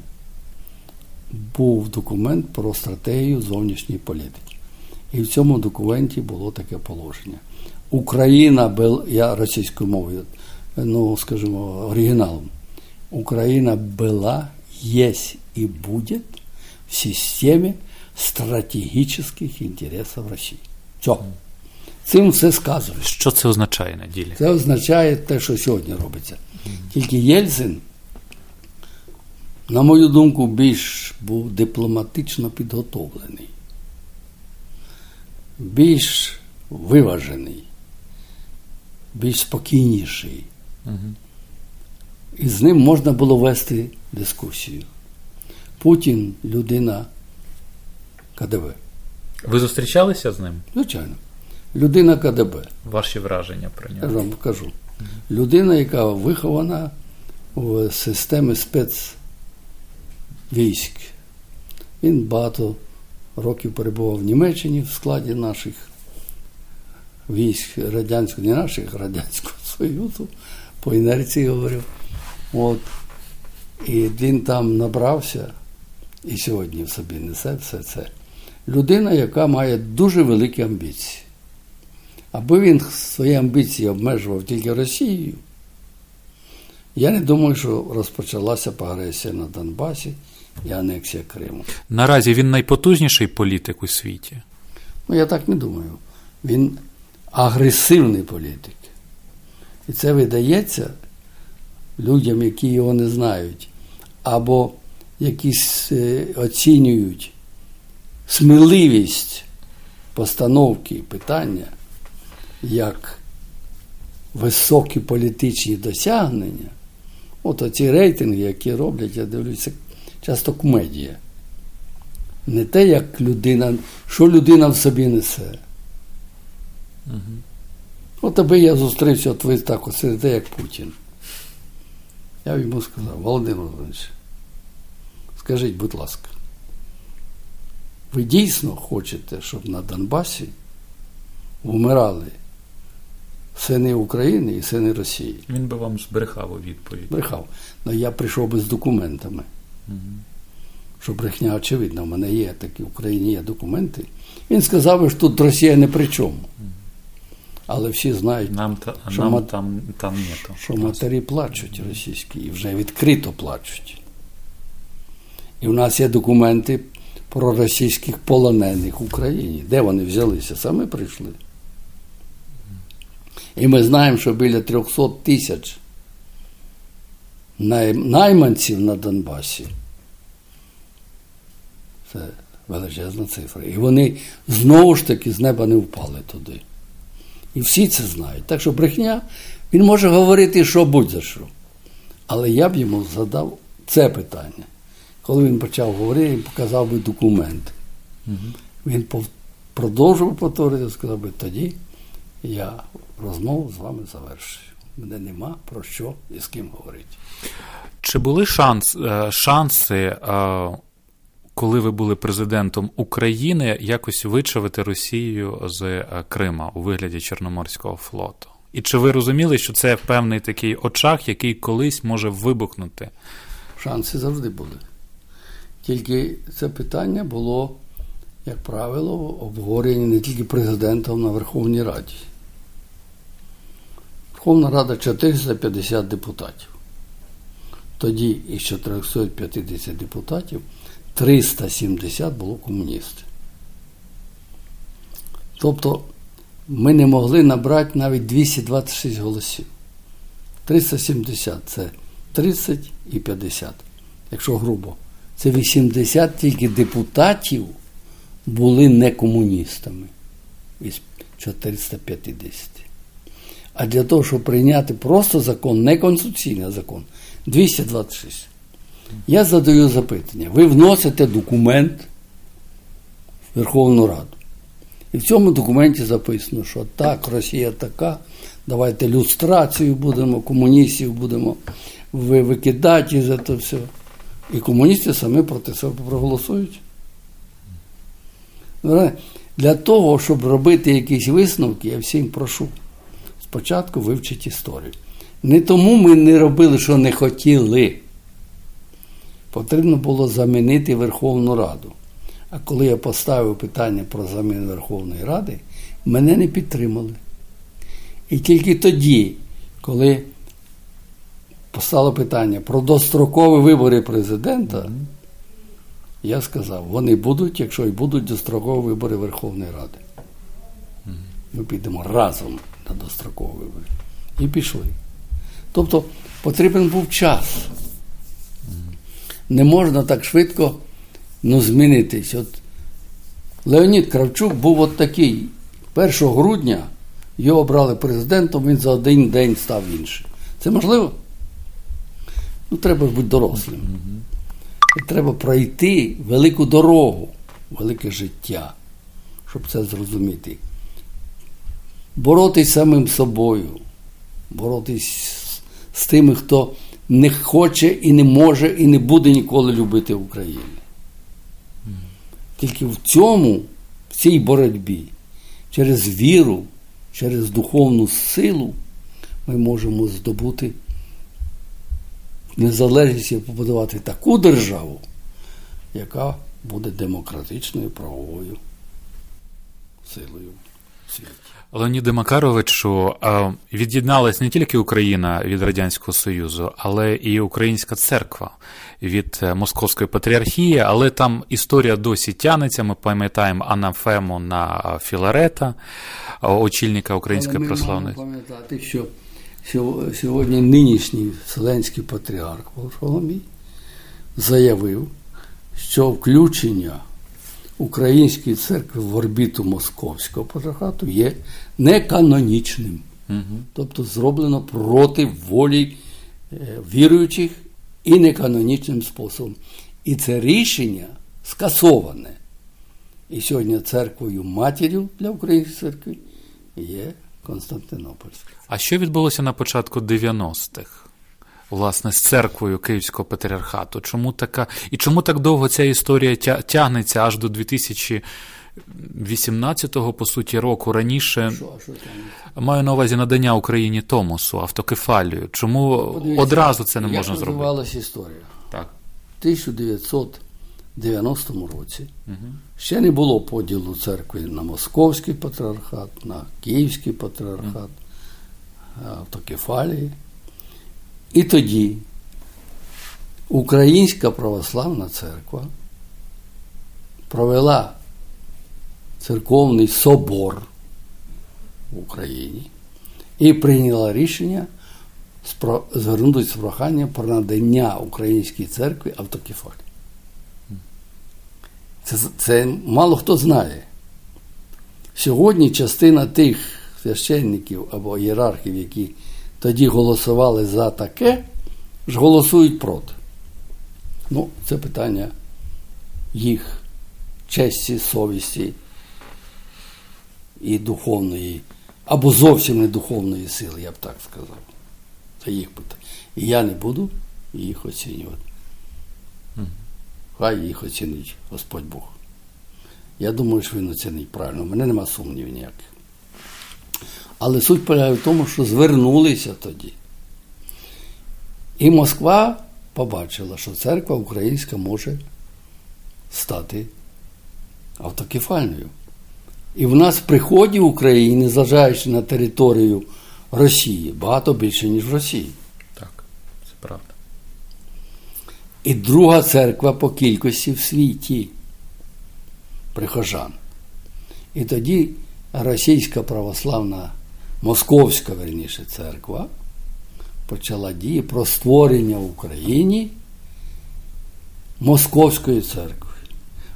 Speaker 1: був документ про стратегію зовнішньої політики. І в цьому документі було таке положення. Україна, я російською мовою, ну, скажімо, оригіналом. Україна була, есть и будет в системе стратегических интересов Росії. Все. Цим все сказано.
Speaker 2: Що це означає на ділі?
Speaker 1: Це означає те, що сьогодні робиться. Тільки Єльцин, на мою думку, більш був дипломатично підготовлений, більш виважений, більш спокійніший. І з ним можна було вести дискусію. Путін людина КДБ.
Speaker 2: Ви зустрічалися з ним?
Speaker 1: Звичайно. Людина КДБ.
Speaker 2: Ваші враження про
Speaker 1: Я
Speaker 2: нього?
Speaker 1: вам кажу. Людина, яка вихована в системі спецвійськ. Він багато років перебував в Німеччині в складі наших військ радянського, не наших, Радянського Союзу, по інерції говорив. От. І він там набрався і сьогодні в собі несе все це. Людина, яка має дуже великі амбіції. Аби він свої амбіції обмежував тільки Росією, я не думаю, що розпочалася б агресія на Донбасі і анексія Криму.
Speaker 2: Наразі він найпотужніший політик у світі.
Speaker 1: Ну, я так не думаю. Він агресивний політик. І це видається людям, які його не знають, або якісь е, оцінюють сміливість постановки питання як високі політичні досягнення. От оці рейтинги, які роблять, я дивлюся, часто комедія. Не те, як людина, що людина в собі несе. От аби я зустрівся, от ви так от сидите, як Путін. Я йому сказав, Володимир Володимирович, скажіть, будь ласка, ви дійсно хочете, щоб на Донбасі вмирали сини України і сини Росії?
Speaker 2: Він би вам збрехав у відповідь.
Speaker 1: Брехав. Ну я прийшов би з документами. Що брехня очевидна, в мене є такі в Україні є документи. Він сказав, що тут Росія не при чому. Але всі знають,
Speaker 2: Нам,
Speaker 1: Що
Speaker 2: нам
Speaker 1: мат-
Speaker 2: там, там нету.
Speaker 1: що матері плачуть російські і вже відкрито плачуть. І в нас є документи про російських полонених в Україні. Де вони взялися? Саме прийшли. І ми знаємо, що біля 300 тисяч найманців на Донбасі. Це величезна цифра. І вони знову ж таки з неба не впали туди. І всі це знають. Так що брехня, він може говорити, що будь-за що. Але я б йому задав це питання. Коли він почав говорити, він показав би документи. Він пов- продовжував повторити, сказав би, тоді я розмову з вами завершую. Мене нема про що і з ким говорити.
Speaker 2: Чи були шанс, е, шанси, е, коли ви були президентом України, якось вичавити Росію з е, Крима у вигляді Чорноморського флоту? І чи ви розуміли, що це певний такий очах, який колись може вибухнути?
Speaker 1: Шанси завжди були. Тільки це питання було, як правило, обговорення не тільки президентом на Верховній Раді. Верховна Рада 450 депутатів. Тоді із 450 депутатів 370 було комуністів. Тобто ми не могли набрати навіть 226 голосів. 370 це 30 і 50, якщо грубо. Це 80 тільки депутатів були не комуністами із 450. А для того, щоб прийняти просто закон, не конституційний закон, 226. Я задаю запитання. Ви вносите документ в Верховну Раду. І в цьому документі записано, що так, Росія така, давайте люстрацію будемо, комуністів будемо викидати за це все. І комуністи самі проти себе проголосують. Для того, щоб робити якісь висновки, я всім прошу спочатку вивчити історію. Не тому ми не робили, що не хотіли. Потрібно було замінити Верховну Раду. А коли я поставив питання про заміну Верховної Ради, мене не підтримали. І тільки тоді, коли постало питання про дострокові вибори президента, я сказав, вони будуть, якщо і будуть дострокові вибори Верховної Ради. Ми підемо разом на дострокові вибори. І пішли. Тобто потрібен був час. Не можна так швидко ну, змінитись. От Леонід Кравчук був от такий. 1 грудня його обрали президентом, він за один день став іншим. Це можливо? Ну, треба бути дорослим. Треба пройти велику дорогу, велике життя, щоб це зрозуміти. Боротись самим собою, боротись з тими, хто не хоче і не може, і не буде ніколи любити Україну. Тільки в цьому, в цій боротьбі, через віру, через духовну силу ми можемо здобути незалежність і побудувати таку державу, яка буде демократичною правовою силою в світі.
Speaker 2: Леоніде Макаровичу, від'єдналась не тільки Україна від Радянського Союзу, але і Українська церква від е, Московської патріархії, але там історія досі тянеться. Ми пам'ятаємо анафему на Філарета, очільника Української православної.
Speaker 1: пам'ятати, що сьогодні нинішній Вселенський патріарх Варфоломій заявив, що включення Української церкви в орбіту Московського патріархату є неканонічним. Угу. Тобто зроблено проти волі е, віруючих і неканонічним способом. І це рішення скасоване. І сьогодні церквою матір'ю для Української церкви є Константинопольська.
Speaker 2: А що відбулося на початку 90-х? Власне, з церквою Київського патріархату. Чому така і чому так довго ця історія тягнеться аж до 2018-го, по суті, року раніше?
Speaker 1: Що, що
Speaker 2: Маю на увазі надання Україні Томосу, автокефалію. Чому Подивіться, одразу це не можна зробити?
Speaker 1: Розвивалася історія?
Speaker 2: Так.
Speaker 1: В 1990 році угу. ще не було поділу церкви на Московський патріархат, на Київський патріархат, угу. автокефалії. І тоді Українська православна церква провела церковний собор в Україні і прийняла рішення звернутися з проханням про надання Українській церкві автокефалії. Це, це мало хто знає. Сьогодні частина тих священників або ієрархів, які тоді голосували за таке, ж голосують проти. Ну, це питання їх честі, совісті і духовної або зовсім не духовної сили, я б так сказав. Це їх питання. І я не буду їх оцінювати. Хай їх оцінить Господь Бог. Я думаю, що він оцінить правильно. У мене нема сумнівів ніяких. Але суть полягає в тому, що звернулися тоді. І Москва побачила, що церква українська може стати автокефальною. І в нас в приході в Україні, на територію Росії, багато більше, ніж в Росії.
Speaker 2: Так, це правда.
Speaker 1: І друга церква по кількості в світі прихожан. І тоді російська православна, московська верніше церква почала дії про створення в Україні Московської церкви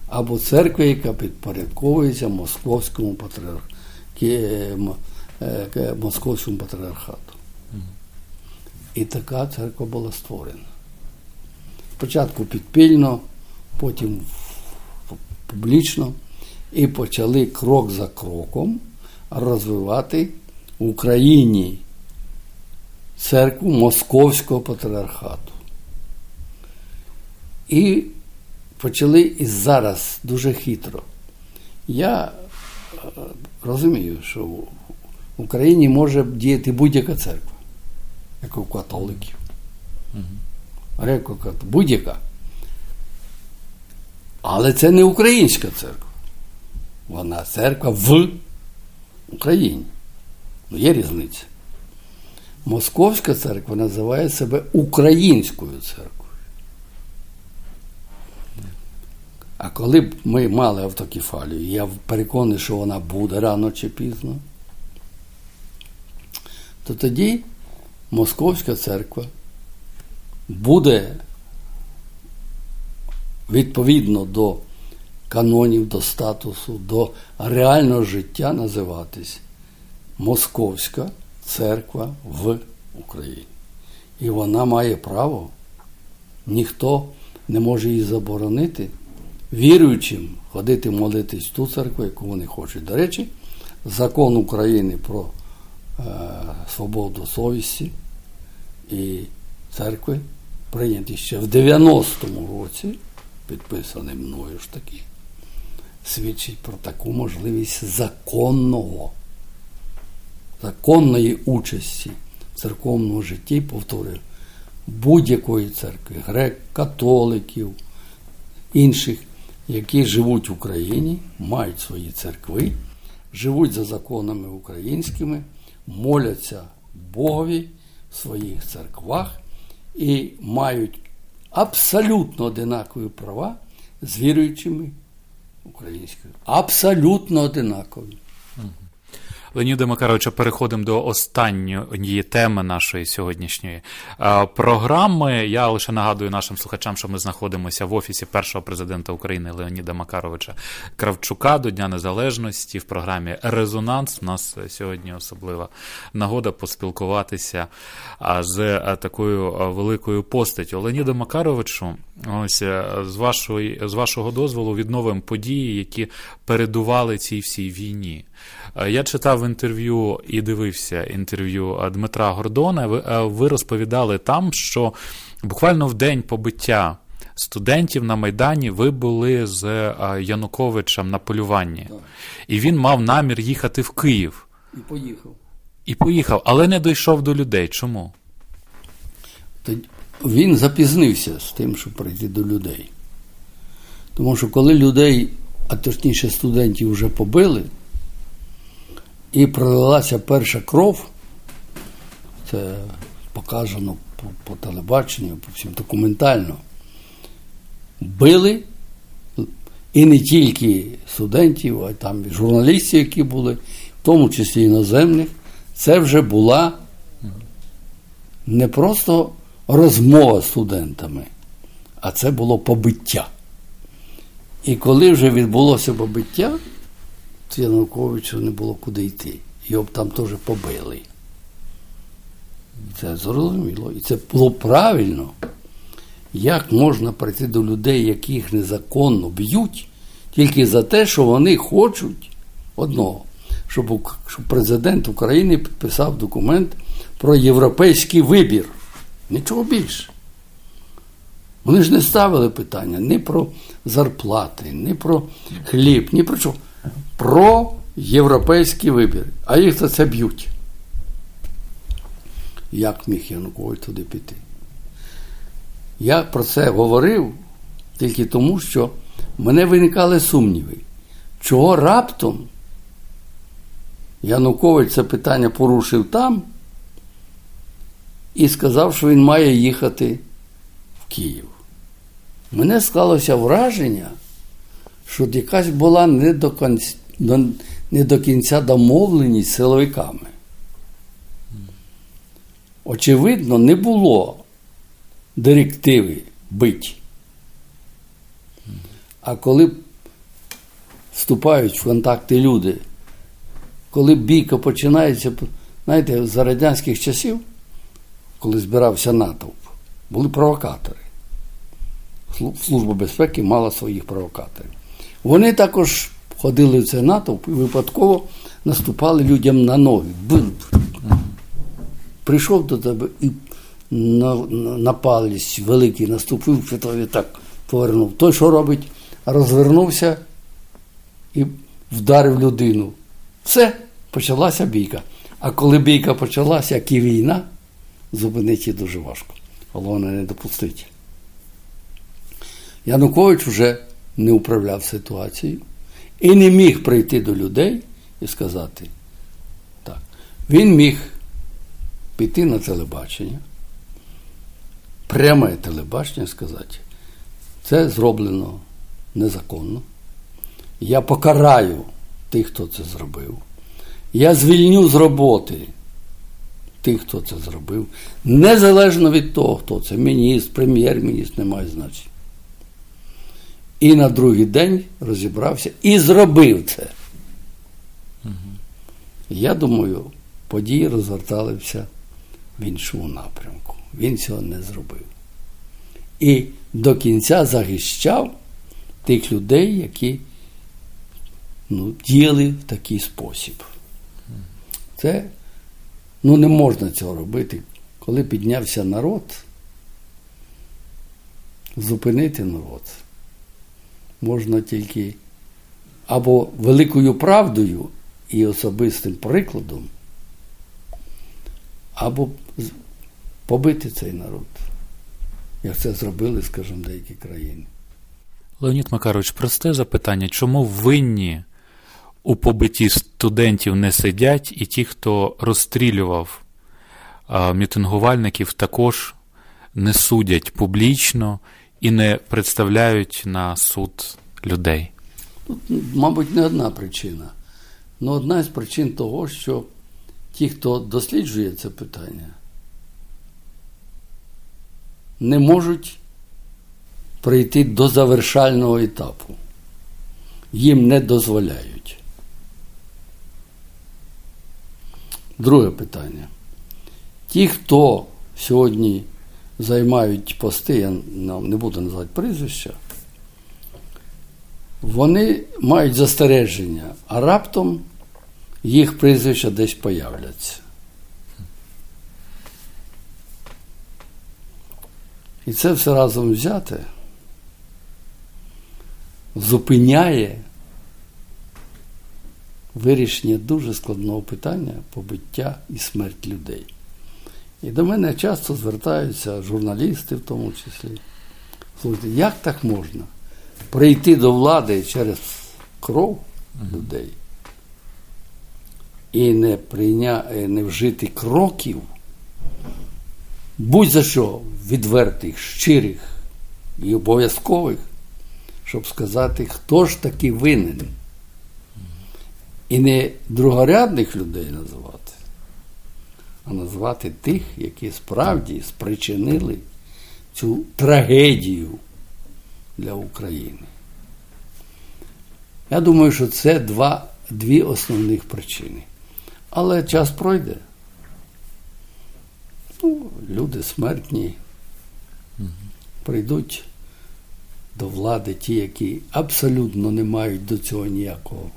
Speaker 1: або церкви, яка підпорядковується Московському патріархату. Московському патріархату. І така церква була створена. Спочатку підпільно, потім публічно, і почали крок за кроком розвивати в Україні церкву Московського патріархату. І почали і зараз дуже хитро. Я розумію, що в Україні може діяти будь-яка церква, як у католиків. Угу. Будь-яка. Але це не українська церква. Вона церква в Україні. Ну, є різниця. Московська церква називає себе українською церквою. А коли б ми мали автокефалію, я переконаний, що вона буде рано чи пізно, то тоді Московська церква буде відповідно до канонів, до статусу, до реального життя називатись Московська церква в Україні. І вона має право, ніхто не може її заборонити віруючим ходити молитись в ту церкву, яку вони хочуть. До речі, закон України про е, свободу совісті і церкви прийнятий ще в 90-му році, підписаний мною ж таки, свідчить про таку можливість законного, законної участі в церковному житті, повторюю, будь-якої церкви, грек, католиків, інших які живуть в Україні, мають свої церкви, живуть за законами українськими, моляться Богові в своїх церквах і мають абсолютно одинакові права з віруючими українською. Абсолютно одинакові.
Speaker 2: Леоніда Макаровича, переходимо до останньої теми нашої сьогоднішньої програми. Я лише нагадую нашим слухачам, що ми знаходимося в офісі першого президента України Леоніда Макаровича Кравчука до Дня Незалежності в програмі Резонанс. У нас сьогодні особлива нагода поспілкуватися з такою великою постаттю. Леоніда Макаровичу, ось з вашої з вашого дозволу відновимо події, які передували цій всій війні. Я читав інтерв'ю і дивився інтерв'ю Дмитра Гордона. Ви розповідали там, що буквально в день побиття студентів на Майдані ви були з Януковичем на полюванні, і він мав намір їхати в Київ.
Speaker 1: І поїхав.
Speaker 2: І поїхав, але не дійшов до людей. Чому?
Speaker 1: Він запізнився з тим, щоб прийти до людей. Тому що коли людей, а точніше студентів вже побили і пролилася перша кров, це показано по, по телебаченню, по всім документально, били. І не тільки студентів, а й там і журналістів, які були, в тому числі іноземних, це вже була не просто розмова з студентами, а це було побиття. І коли вже відбулося побиття, Януковичу не було куди йти. Його б там теж побили. Це зрозуміло. І це було правильно. Як можна прийти до людей, яких незаконно б'ють, тільки за те, що вони хочуть одного, щоб, президент України підписав документ про європейський вибір. Нічого більше. Вони ж не ставили питання ні про зарплати, ні про хліб, ні про що. Про європейський вибір. А їх за це б'ють. Як міг Янукович туди піти? Я про це говорив тільки тому, що мене виникали сумніви, чого раптом Янукович це питання порушив там і сказав, що він має їхати в Київ. Мене склалося враження, що якась була не до кінця, не до кінця домовленість з силовиками. Очевидно, не було директиви бить. А коли вступають в контакти люди, коли бійка починається, знаєте, за радянських часів, коли збирався натовп, були провокатори. Служба безпеки мала своїх провокаторів. Вони також ходили в цей натовп і випадково наступали людям на ноги. Прийшов до тебе і на напалість великий наступив, що тобі так повернув. Той, що робить, розвернувся і вдарив людину. Все, почалася бійка. А коли бійка почалася, як і війна, зупинити дуже важко. Головне не допустити. Янукович вже не управляв ситуацією і не міг прийти до людей і сказати так. Він міг піти на телебачення, пряме телебачення сказати, це зроблено незаконно. Я покараю тих, хто це зробив. Я звільню з роботи тих, хто це зробив, незалежно від того, хто це міністр, прем'єр-міністр, не має значення. І на другий день розібрався і зробив це. Угу. Я думаю, події розгорталися в іншому напрямку. Він цього не зробив. І до кінця захищав тих людей, які ну, діяли в такий спосіб. Це ну, не можна цього робити. Коли піднявся народ, зупинити народ можна тільки або великою правдою і особистим прикладом, або побити цей народ, як це зробили, скажімо, деякі країни.
Speaker 2: Леонід Макарович, просте запитання, чому винні у побитті студентів не сидять, і ті, хто розстрілював мітингувальників, також не судять публічно і не представляють на суд людей?
Speaker 1: Мабуть, не одна причина. Але одна з причин того, що ті, хто досліджує це питання, не можуть прийти до завершального етапу. Їм не дозволяють. Друге питання. Ті, хто сьогодні займають пости, я не буду називати прізвища, вони мають застереження, а раптом їх прізвища десь появляться. І це все разом взяте зупиняє вирішення дуже складного питання побиття і смерть людей. І до мене часто звертаються журналісти в тому числі. Слухайте, як так можна прийти до влади через кров людей і не прийня... не вжити кроків, будь-за що відвертих, щирих і обов'язкових, щоб сказати, хто ж таки винен. І не другорядних людей називати а назвати тих, які справді спричинили цю трагедію для України. Я думаю, що це два, дві основних причини. Але час пройде. Ну, Люди смертні прийдуть до влади ті, які абсолютно не мають до цього ніякого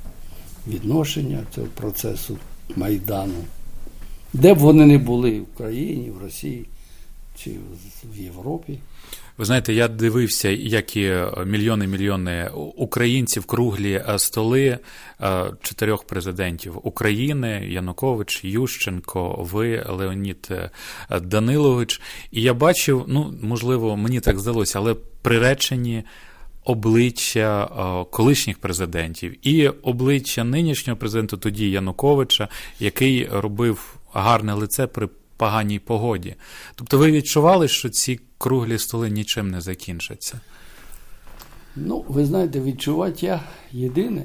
Speaker 1: відношення цього процесу Майдану. Де б вони не були в Україні, в Росії чи в Європі.
Speaker 2: Ви знаєте, я дивився, як і мільйони мільйони українців круглі е, столи е, чотирьох президентів України: Янукович, Ющенко, ви, Леонід е, Данилович. І я бачив, ну можливо, мені так здалося, але приречені. Обличчя колишніх президентів і обличчя нинішнього президента тоді Януковича, який робив гарне лице при поганій погоді. Тобто ви відчували, що ці круглі столи нічим не закінчаться?
Speaker 1: Ну, ви знаєте, відчувати я єдине,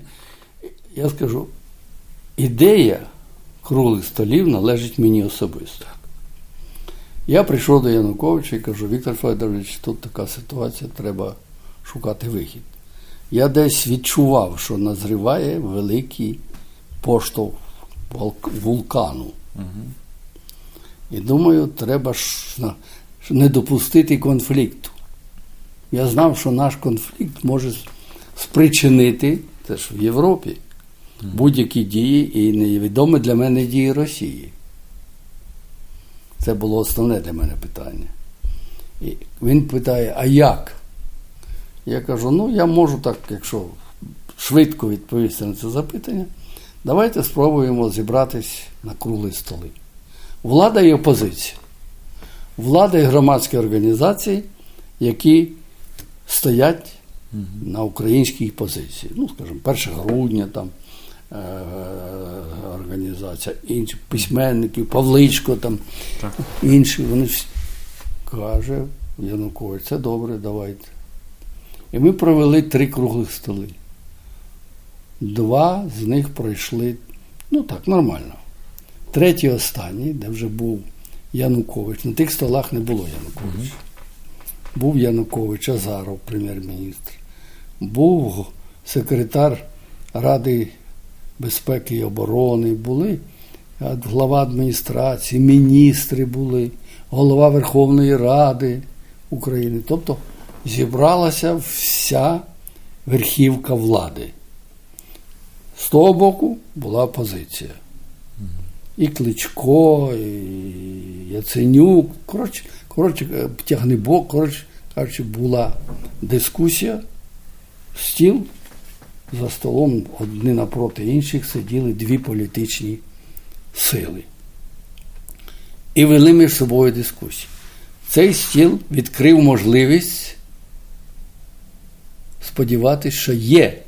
Speaker 1: я скажу, ідея круглих столів належить мені особисто. Я прийшов до Януковича і кажу, Віктор Федорович, тут така ситуація, треба шукати вихід. Я десь відчував, що назріває великий поштовх вулкану. І думаю, треба ж не допустити конфлікту. Я знав, що наш конфлікт може спричинити теж в Європі будь-які дії і невідомі для мене дії Росії. Це було основне для мене питання. І Він питає, а як? Я кажу, ну я можу так, якщо швидко відповісти на це запитання, давайте спробуємо зібратись на круглі столи влада і опозиція. Влада і громадські організації, які стоять на українській позиції. Ну, скажімо, 1 грудня там е, організація, інші письменники, Павличко, там, так. інші. Вони всі каже, Янукович, це добре, давайте. І ми провели три круглих столи. Два з них пройшли, ну так, нормально. Третій останній, де вже був Янукович. На тих столах не було Януковича. Був Янукович, Азаров, прем'єр-міністр, був секретар Ради безпеки і оборони, були глава адміністрації, міністри були, голова Верховної Ради України. Тобто зібралася вся верхівка влади. З того боку була опозиція і Кличко, і Яценюк. Коротше, коротше е, тягнебок, коротше кажучи, була дискусія, стіл за столом одні напроти інших сиділи дві політичні сили. І вели між собою дискусію. Цей стіл відкрив можливість сподіватися, що є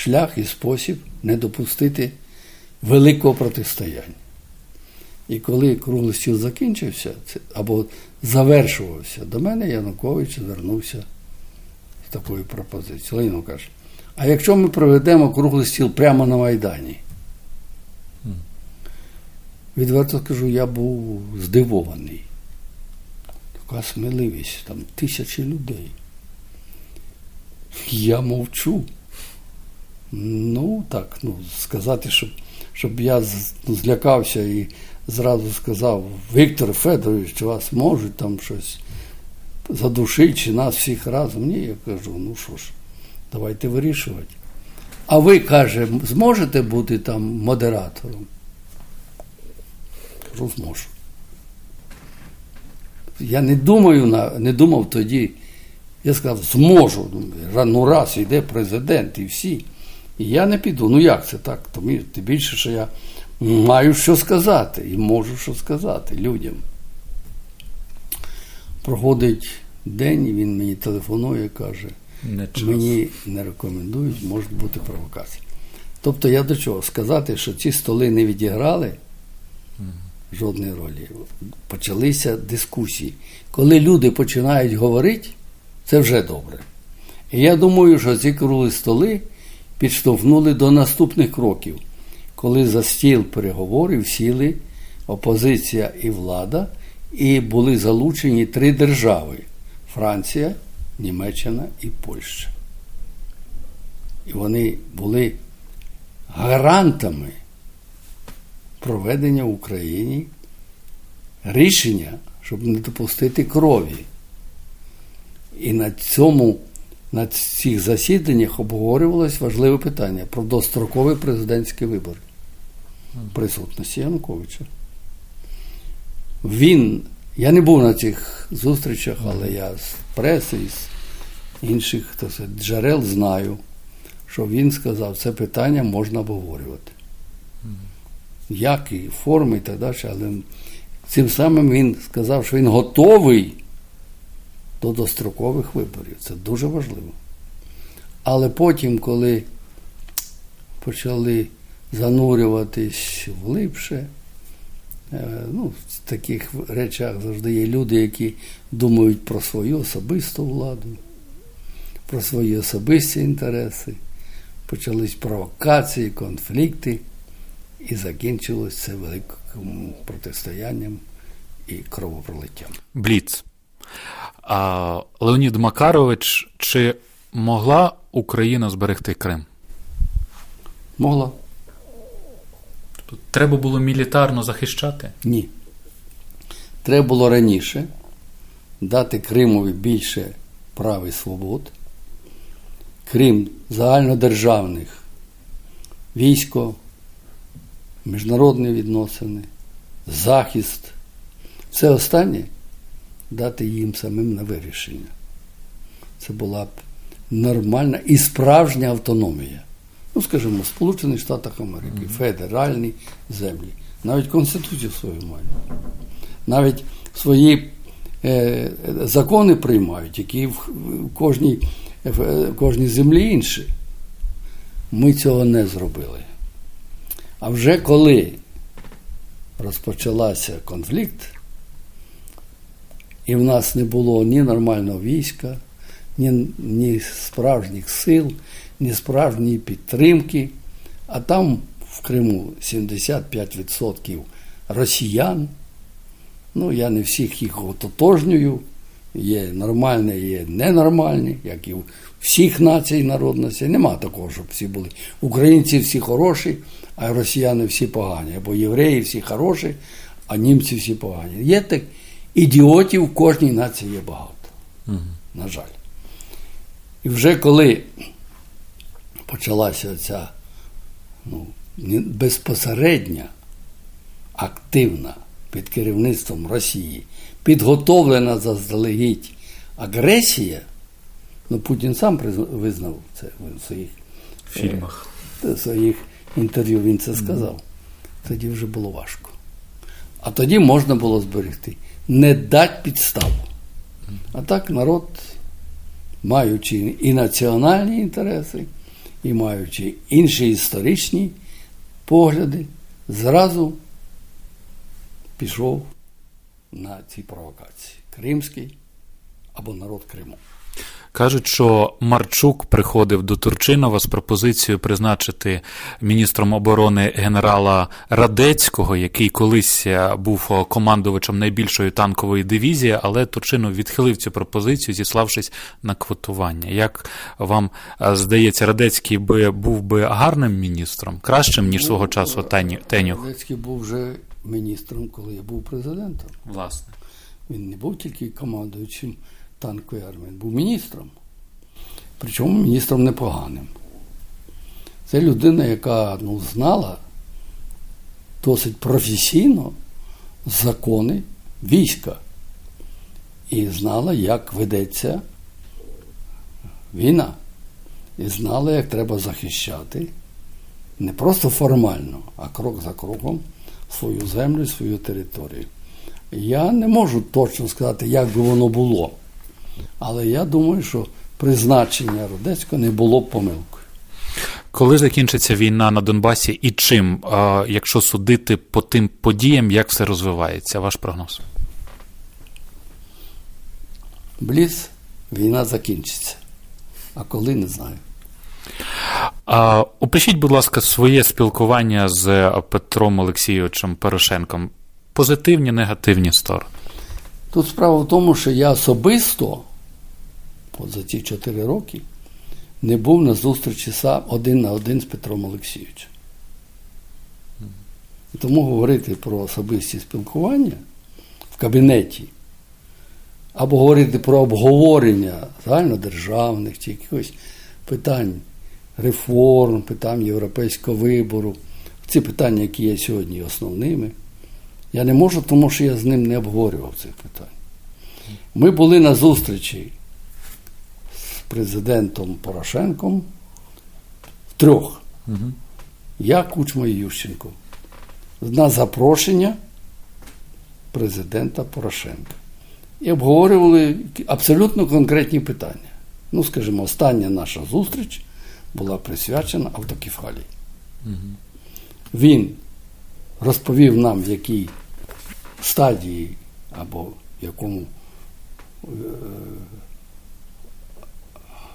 Speaker 1: шлях і спосіб не допустити великого протистояння. І коли круглий стіл закінчився, або завершувався, до мене Янукович звернувся з такою пропозицією. Леніно каже, а якщо ми проведемо круглий стіл прямо на Майдані? Відверто скажу, я був здивований. Така сміливість, там тисячі людей. Я мовчу. Ну, так, ну, сказати, щоб щоб я злякався і зразу сказав, Віктор Федорович, вас можуть там щось задушити, чи нас всіх разом. Ні, я кажу, ну що ж, давайте вирішувати. А ви, каже, зможете бути там модератором? Кажу, зможу. Я не думаю, не думав тоді. Я сказав, зможу. Ну раз йде президент і всі. І я не піду. Ну як це так? Тому тим більше, що я маю що сказати і можу що сказати людям. Проходить день, і він мені телефонує і каже, не мені не рекомендують, можуть бути провокації. Тобто я до чого? Сказати, що ці столи не відіграли жодної ролі. Почалися дискусії. Коли люди починають говорити, це вже добре. І я думаю, що ці круглі столи підштовхнули до наступних кроків, коли за стіл переговорів сіли опозиція і влада, і були залучені три держави Франція, Німеччина і Польща. І вони були гарантами проведення в Україні рішення, щоб не допустити крові. І на цьому на цих засіданнях обговорювалось важливе питання про дострокові президентські вибори в присутності Януковича. Він, я не був на цих зустрічах, але я з преси, з інших так сказати, джерел знаю, що він сказав, це питання можна обговорювати. Як і форми і так далі, але цим самим він сказав, що він готовий до дострокових виборів. Це дуже важливо. Але потім, коли почали занурюватись глибше, е, ну, в таких речах завжди є люди, які думають про свою особисту владу, про свої особисті інтереси. Почались провокації, конфлікти, і закінчилось це великим протистоянням і кровопролиттям.
Speaker 2: Бліц. А, Леонід Макарович, чи могла Україна зберегти Крим?
Speaker 1: Могла?
Speaker 2: Треба було мілітарно захищати?
Speaker 1: Ні. Треба було раніше дати Кримові більше прав і свобод, крім загальнодержавних військо, міжнародні відносини, захист. Все останнє дати їм самим на вирішення. Це була б нормальна і справжня автономія. Ну, скажімо, в Сполучених Штатах Америки, федеральні землі, навіть Конституцію свою мають. Навіть свої е, закони приймають, які в, в, кожній, в кожній землі інші. Ми цього не зробили. А вже коли розпочалася конфлікт, і в нас не було ні нормального війська, ні, ні справжніх сил, ні справжньої підтримки, а там в Криму 75% росіян. Ну, я не всіх їх ототожнюю. Є нормальні, є ненормальні, як і всіх націй народностей. Нема такого, щоб всі були. Українці всі хороші, а росіяни всі погані. Або євреї всі хороші, а німці всі погані. Є так ідіотів в кожній нації є багато.
Speaker 2: Угу.
Speaker 1: На жаль. І вже коли почалася ця ну, безпосередня, активна під керівництвом Росії, підготовлена заздалегідь агресія, ну Путін сам визнав це в своїх
Speaker 2: фільмах,
Speaker 1: в своїх інтерв'ю він це сказав. Тоді вже було важко. А тоді можна було зберегти. Не дать підставу. А так народ, маючи і національні інтереси, і маючи інші історичні погляди, зразу пішов на ці провокації. Кримський або народ Криму.
Speaker 2: Кажуть, що Марчук приходив до Турчинова з пропозицією призначити міністром оборони генерала Радецького, який колись е, був командувачем найбільшої танкової дивізії, але Турчинов відхилив цю пропозицію, зіславшись на квотування. Як вам е, здається, Радецький би був би гарним міністром, кращим ніж свого ну, часу Тенюх?
Speaker 1: Радецький був вже міністром, коли я був президентом.
Speaker 2: Власне,
Speaker 1: він не був тільки командуючим танкової армії, був міністром. Причому міністром непоганим. Це людина, яка ну, знала досить професійно закони війська і знала, як ведеться війна. І знала, як треба захищати не просто формально, а крок за кроком свою землю, свою територію. Я не можу точно сказати, як би воно було. Але я думаю, що призначення Родецького не було помилкою.
Speaker 2: Коли закінчиться війна на Донбасі і чим, якщо судити по тим подіям, як все розвивається, ваш прогноз?
Speaker 1: Бліз, війна закінчиться. А коли не знаю.
Speaker 2: А, Опишіть, будь ласка, своє спілкування з Петром Олексійовичем Порошенком. Позитивні, негативні сторони.
Speaker 1: Тут справа в тому, що я особисто от за ці чотири роки не був на зустрічі сам один на один з Петром Олексійовичем. Тому говорити про особисті спілкування в кабінеті або говорити про обговорення загальнодержавних чи якихось питань реформ, питань європейського вибору, ці питання, які є сьогодні основними. Я не можу, тому що я з ним не обговорював цих питань. Ми були на зустрічі з президентом Порошенком трьох. Угу. Я, Кучма і Ющенко. На запрошення президента Порошенка. І обговорювали абсолютно конкретні питання. Ну, скажімо, остання наша зустріч була присвячена автокефалії. Угу. Він розповів нам, в якій стадії або в якому е,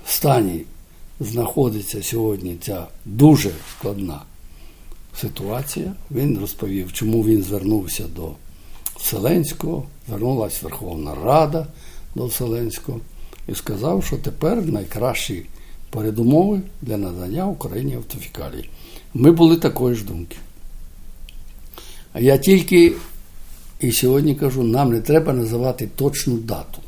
Speaker 1: стані знаходиться сьогодні ця дуже складна ситуація. Він розповів, чому він звернувся до Вселенського, звернулася Верховна Рада до Вселенського і сказав, що тепер найкращі передумови для надання Україні автофікалії. Ми були такої ж думки. Я тільки і сьогодні кажу, нам не треба називати точну дату,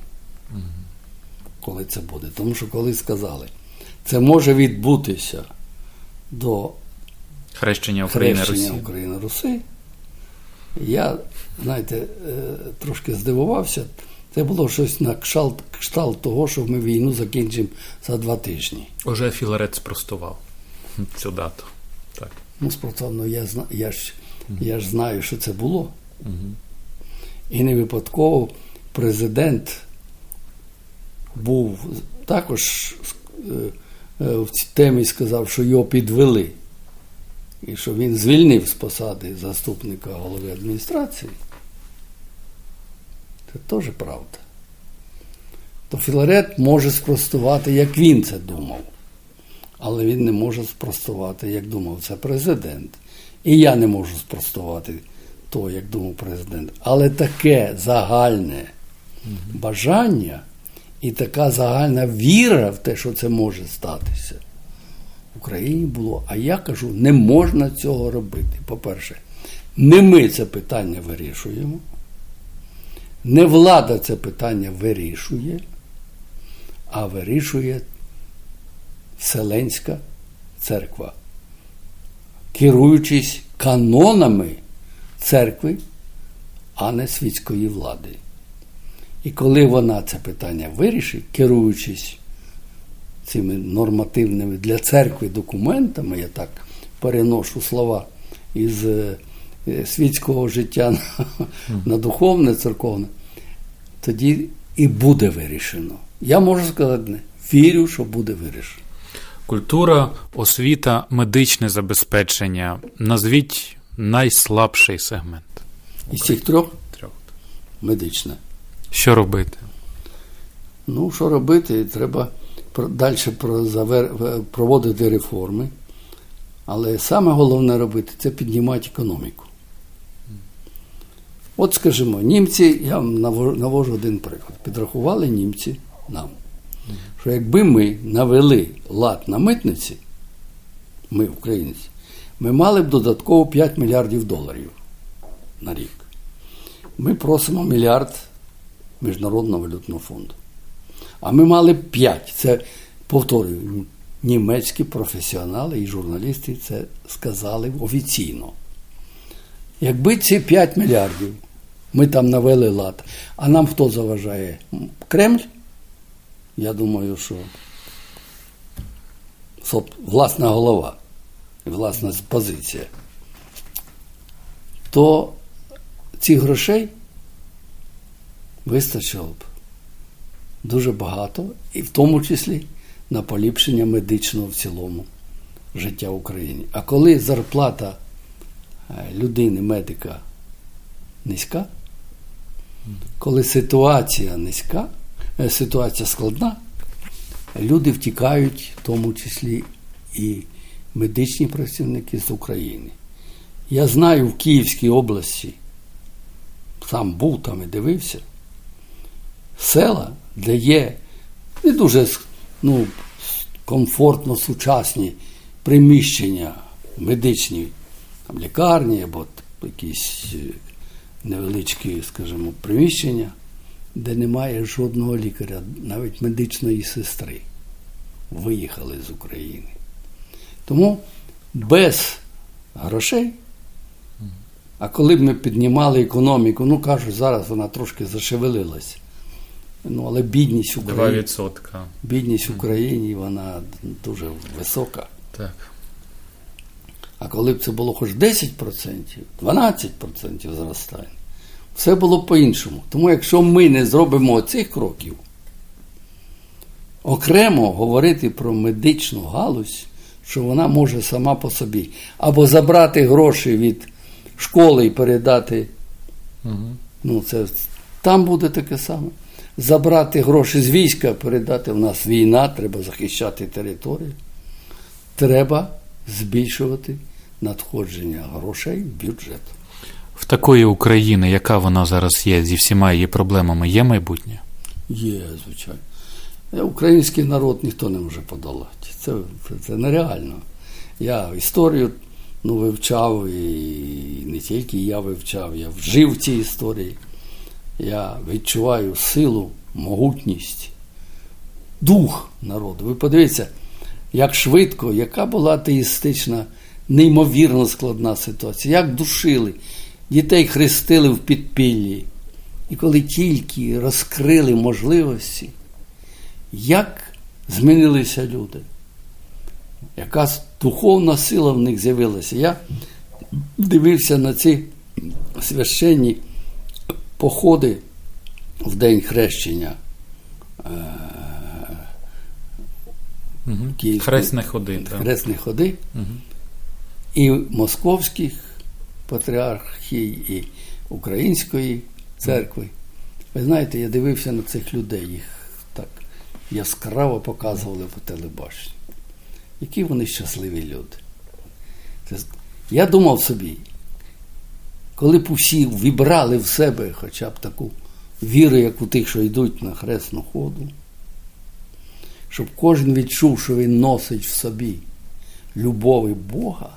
Speaker 1: коли це буде. Тому що коли сказали, це може відбутися до
Speaker 2: хрещення України
Speaker 1: Русі. України Руси. Я, знаєте, е, трошки здивувався. Це було щось на кшталт, кшталт того, що ми війну закінчимо за два тижні.
Speaker 2: Уже Філарет спростував цю дату. Так.
Speaker 1: Ну, спростував, ну я я ж я ж знаю, що це було. Угу. І не випадково президент був також е, е, в цій темі сказав, що його підвели, і що він звільнив з посади заступника голови адміністрації. Це теж правда. То Філарет може спростувати, як він це думав. Але він не може спростувати, як думав це президент. І я не можу спростувати то, як думав президент. Але таке загальне бажання і така загальна віра в те, що це може статися в Україні було. А я кажу, не можна цього робити. По-перше, не ми це питання вирішуємо. Не влада це питання вирішує, а вирішує Вселенська церква, керуючись канонами церкви, а не світської влади. І коли вона це питання вирішить, керуючись цими нормативними для церкви документами, я так переношу слова із е, світського життя на, на духовне, церковне, тоді і буде вирішено. Я можу сказати, вірю, що буде вирішено.
Speaker 2: Культура, освіта, медичне забезпечення. Назвіть найслабший сегмент.
Speaker 1: Із цих трьох? Трьох. Медичне.
Speaker 2: Що робити?
Speaker 1: Ну, що робити? Треба далі проводити реформи. Але саме головне робити це піднімати економіку. От скажімо, німці, я вам навожу один приклад. Підрахували німці нам, що якби ми навели лад на митниці, ми, українці, ми мали б додатково 5 мільярдів доларів на рік. Ми просимо мільярд Міжнародного валютного фонду. А ми мали б 5. Це, повторюю, німецькі професіонали і журналісти це сказали офіційно. Якби ці 5 мільярдів ми там навели лад, а нам хто заважає? Кремль? Я думаю, що власна голова власна позиція, то цих грошей вистачило б дуже багато, і в тому числі на поліпшення медичного в цілому життя в Україні. А коли зарплата е, людини, медика низька, коли ситуація низька, е, ситуація складна, люди втікають, в тому числі і медичні працівники з України. Я знаю в Київській області, сам був там і дивився, села, де є не дуже ну, комфортно сучасні приміщення медичні, там лікарні або якісь е, невеличкі, скажімо, приміщення, де немає жодного лікаря, навіть медичної сестри. Виїхали з України. Тому без грошей. А коли б ми піднімали економіку, ну кажуть, зараз вона трошки зашевелилась. Ну, але бідність України,
Speaker 2: 2%.
Speaker 1: бідність в Україні вона дуже висока.
Speaker 2: Так.
Speaker 1: А коли б це було хоч 10%, 12% зростання, все було по-іншому. Тому якщо ми не зробимо цих кроків, окремо говорити про медичну галузь, що вона може сама по собі, або забрати гроші від школи і передати,
Speaker 2: Угу.
Speaker 1: ну це там буде таке саме. Забрати гроші з війська, передати в нас війна, треба захищати територію. Треба збільшувати надходження грошей в бюджет.
Speaker 2: В такої України, яка вона зараз є, зі всіма її проблемами, є майбутнє?
Speaker 1: Є, звичайно. Український народ ніхто не може подолати. Це, це, нереально. Я історію ну, вивчав, і не тільки я вивчав, я вжив в цій історії. Я відчуваю силу, могутність, дух народу. Ви подивіться, як швидко, яка була атеїстична, неймовірно складна ситуація, як душили, дітей хрестили в підпіллі. І коли тільки розкрили можливості, як змінилися люди, яка духовна сила в них з'явилася. Я дивився на ці священні походи в день хрещення. е,
Speaker 2: Угу.
Speaker 1: Київської-
Speaker 2: Хресне ходи. Так.
Speaker 1: хресні ходи і московських патріархій, і української церкви. Ви знаєте, я дивився на цих людей, їх яскраво показували по телебаченню. Які вони щасливі люди. Я думав собі, коли б усі вібрали в себе хоча б таку віру, як у тих, що йдуть на хресну ходу, щоб кожен відчув, що він носить в собі любові Бога,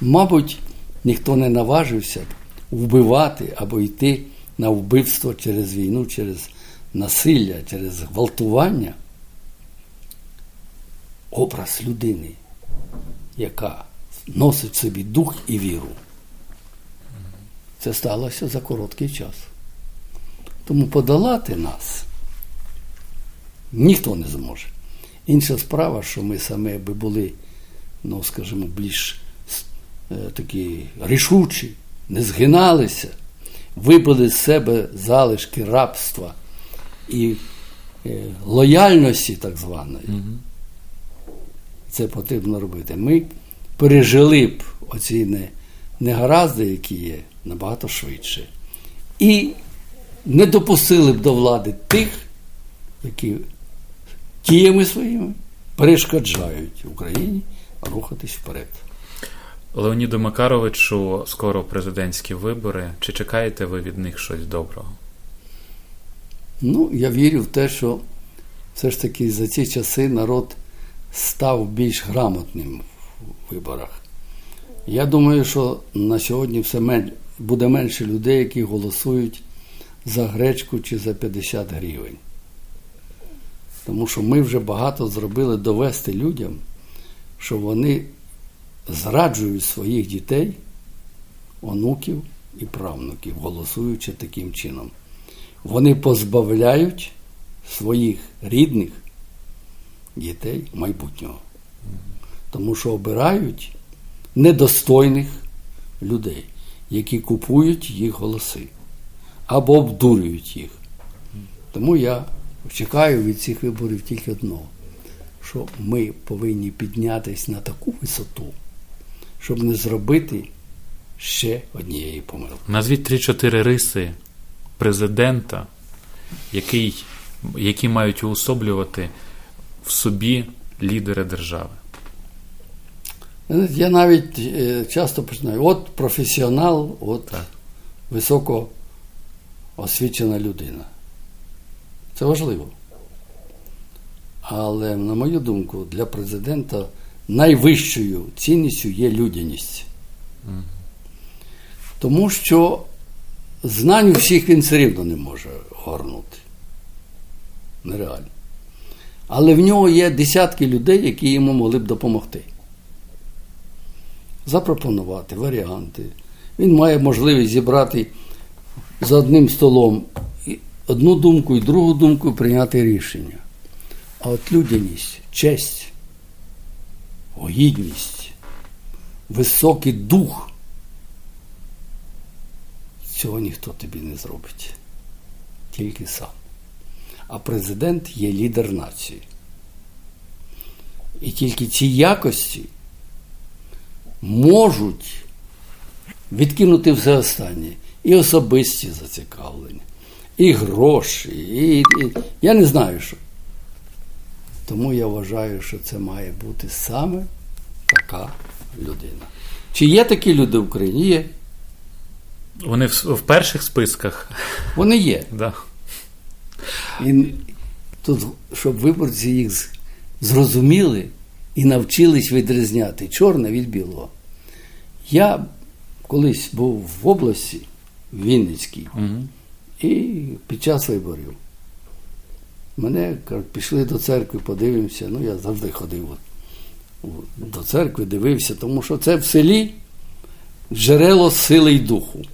Speaker 1: мабуть, ніхто не наважився б вбивати або йти на вбивство через війну, через насилля, через гвалтування. Образ людини, яка носить в собі дух і віру. Це сталося за короткий час. Тому подолати нас ніхто не зможе. Інша справа, що ми саме би були, ну, скажімо, більш е, такі рішучі, не згиналися, вибили з себе залишки рабства і е, лояльності, так званої. Це потрібно робити. Ми пережили б оці негаразди, які є, набагато швидше. І не допустили б до влади тих, які діями своїми перешкоджають Україні рухатись вперед.
Speaker 2: Леоніду Макаровичу, скоро президентські вибори. Чи чекаєте ви від них щось доброго?
Speaker 1: Ну, я вірю в те, що все ж таки за ці часи народ став більш грамотним в виборах. Я думаю, що на сьогодні все мен... буде менше людей, які голосують за гречку чи за 50 гривень. Тому що ми вже багато зробили довести людям, що вони зраджують своїх дітей, онуків і правнуків, голосуючи таким чином. Вони позбавляють своїх рідних дітей майбутнього. Тому що обирають недостойних людей, які купують їх голоси або обдурюють їх. Тому я чекаю від цих виборів тільки одного, що ми повинні піднятися на таку висоту, щоб не зробити ще однієї помилки.
Speaker 2: Назвіть 3-4 риси президента, який, які мають уособлювати в собі лідери держави.
Speaker 1: Я навіть е, часто починаю. От професіонал, от
Speaker 2: Так.
Speaker 1: високо освічена людина. Це важливо. Але, на мою думку, для президента найвищою цінністю є людяність. Тому що знань у всіх він все рівно не може горнути. Нереально. Але в нього є десятки людей, які йому могли б допомогти. Запропонувати варіанти. Він має можливість зібрати за одним столом одну думку і другу думку і прийняти рішення. А от людяність, честь, гідність, високий дух. Цього ніхто тобі не зробить. Тільки сам. А президент є лідер нації. І тільки ці якості можуть відкинути все останнє. І особисті зацікавлення, і гроші, і, і я не знаю що. Тому я вважаю, що це має бути саме така людина. Чи є такі люди в Україні? Є.
Speaker 2: Вони в, в перших списках.
Speaker 1: Вони є.
Speaker 2: Да.
Speaker 1: І тут, щоб виборці їх зрозуміли і навчились відрізняти чорне від білого. Я колись був в області в Вінницькій
Speaker 2: Угу.
Speaker 1: і під час виборів. Мене кажуть, пішли до церкви, подивимося. Ну, я завжди ходив от, от, до церкви, дивився, тому що це в селі джерело сили й духу.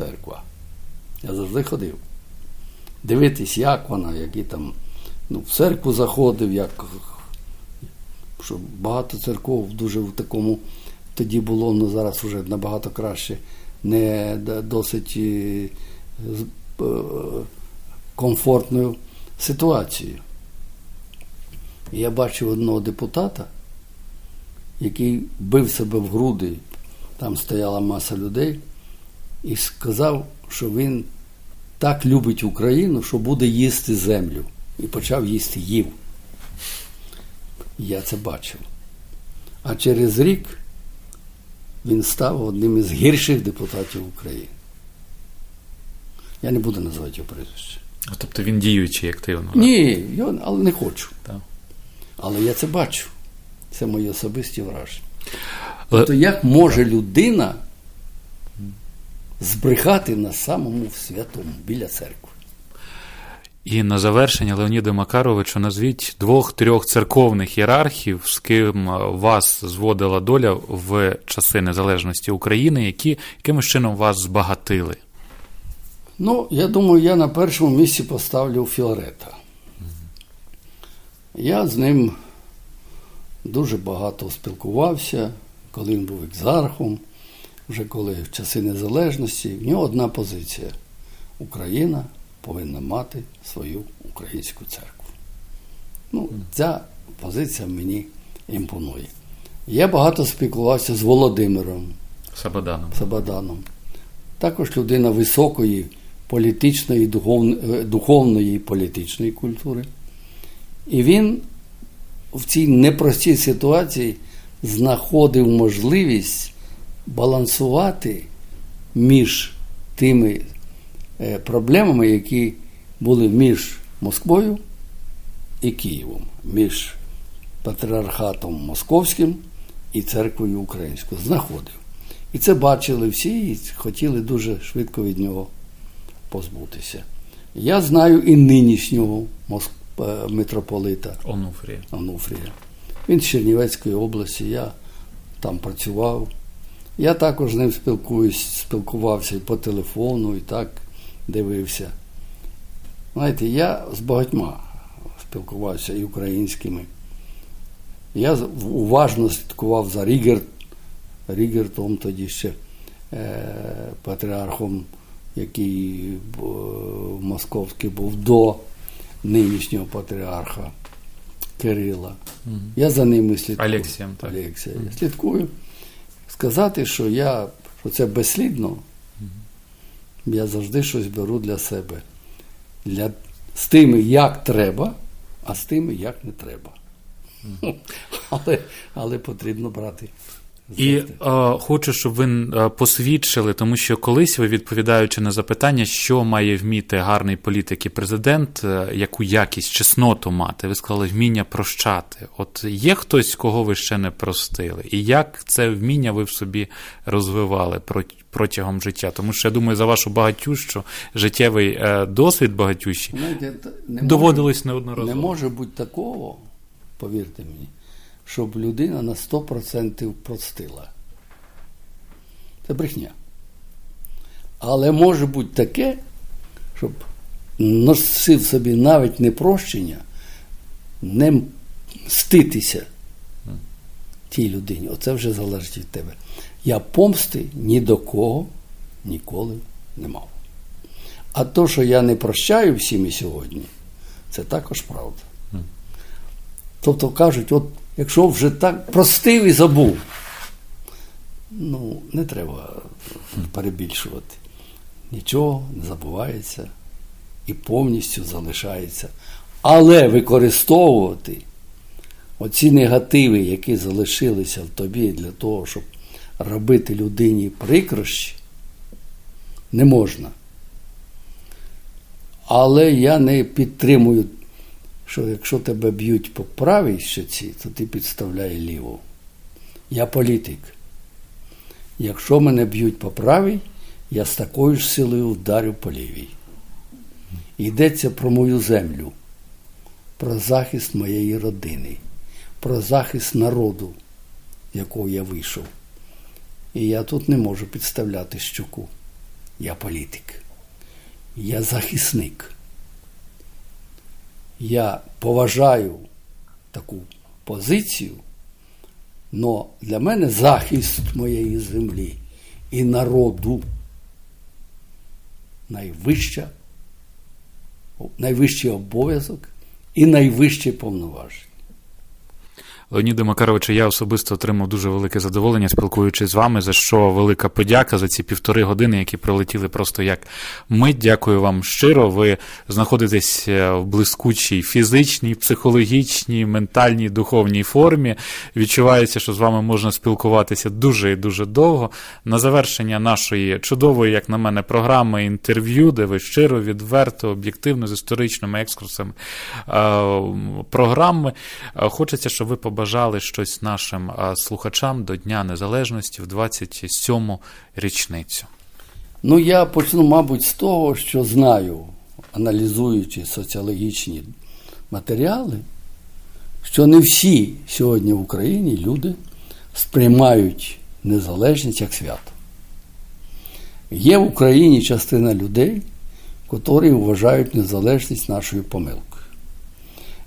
Speaker 1: Церква. Я завжди ходив. Дивитись, як вона, які там. Ну, в церкву заходив, як. Що багато церков дуже в такому тоді було, ну зараз вже набагато краще, не досить е, е, комфортною ситуацією. Я бачив одного депутата, який бив себе в груди, там стояла маса людей, і сказав, що він так любить Україну, що буде їсти землю. І почав їсти їв. Я це бачив. А через рік він став одним із гірших депутатів України. Я не буду називати його прізвище.
Speaker 2: А Тобто він діючий активно.
Speaker 1: Ні, я, але не хочу.
Speaker 2: Так.
Speaker 1: Але я це бачу. Це мої особисті враження.
Speaker 2: Але-
Speaker 1: Тобто, як може людина збрехати на самому святому біля церкви?
Speaker 2: І на завершення, Леоніду Макаровичу, назвіть двох-трьох церковних ієрархів, з ким е, вас зводила доля в часи незалежності України, які якимось чином вас збагатили.
Speaker 1: Ну, я думаю, я на першому місці поставлю Філарета. Я з ним дуже багато спілкувався, коли він був екзархом, вже коли в часи незалежності. В нього одна позиція: Україна повинна мати свою українську церкву. Ну, ця позиція мені імпонує. Я багато спілкувався з Володимиром
Speaker 2: Сабаданом.
Speaker 1: Сабаданом. Також людина високої політичної, духовної, е, духовної і політичної культури. І він в цій непростій ситуації знаходив можливість балансувати між тими е, проблемами, які були між Москвою і Києвом, між патріархатом Московським і церквою українською. Знаходив. І це бачили всі і хотіли дуже швидко від нього позбутися. Я знаю і нинішнього Моск... е, митрополита
Speaker 2: Онуфрія.
Speaker 1: Онуфрія. Він з Чернівецької області, я там працював. Я також з ним спілкуюсь, спілкувався і по телефону, і так дивився. Знаєте, я з багатьма спілкувався і українськими. Я уважно слідкував за Рігер, Рігертом тоді ще е, патріархом, який е, московський був до нинішнього патріарха Кирила. Я за ними слідкую.
Speaker 2: Алексієм, так.
Speaker 1: Алексія. Я слідкую. Сказати, що я що це безслідно, я завжди щось беру для себе. Для, з тими, як треба, а з тими, як не треба. Але, але потрібно брати
Speaker 2: І е, хочу, щоб ви е, посвідчили, тому що колись ви відповідаючи на запитання, що має вміти гарний політик і президент, е, яку якість, чесноту мати, ви сказали вміння прощати. От є хтось, кого ви ще не простили, і як це вміння ви в собі розвивали протягом життя? Тому що я думаю, за вашу багатющу життєвий досвід багатющий доводилось неодноразово.
Speaker 1: Не може бути такого, повірте мені щоб людина на 100% простила. Це брехня. Але може бути таке, щоб носив собі навіть не прощення, не мститися тій людині. Оце вже залежить від тебе. Я помсти ні до кого ніколи не мав. А то, що я не прощаю всім і сьогодні, це також правда. Тобто кажуть, от якщо вже так простив і забув, ну, не треба перебільшувати. Нічого не забувається і повністю залишається. Але використовувати оці негативи, які залишилися в тобі для того, щоб робити людині прикрощі, не можна. Але я не підтримую що якщо тебе б'ють по правій щоці, то ти підставляє ліву. Я політик. Якщо мене б'ють по правій, я з такою ж силою вдарю по лівій. Йдеться про мою землю, про захист моєї родини, про захист народу, якого я вийшов. І я тут не можу підставляти щуку. Я політик. Я захисник. Я поважаю таку позицію, але для мене захист моєї землі і народу найвища, найвищий обов'язок і найвище повноваження.
Speaker 2: Леоніде Макаровичу, я особисто отримав дуже велике задоволення, спілкуючись з вами, за що велика подяка за ці півтори години, які пролетіли просто як мить. Дякую вам щиро. Ви знаходитесь е, в блискучій фізичній, психологічній, ментальній, духовній формі. Відчувається, що з вами можна спілкуватися дуже і дуже довго. На завершення нашої чудової, як на мене, програми інтерв'ю, де ви щиро, відверто, об'єктивно, з історичними екскурсами е, програми. Е, хочеться, щоб ви побачили побажали щось нашим слухачам до Дня Незалежності в 27-му річницю?
Speaker 1: Ну, я почну, мабуть, з того, що знаю, аналізуючи соціологічні матеріали, що не всі сьогодні в Україні люди сприймають незалежність як свято. Є в Україні частина людей, котрі вважають незалежність нашою помилкою.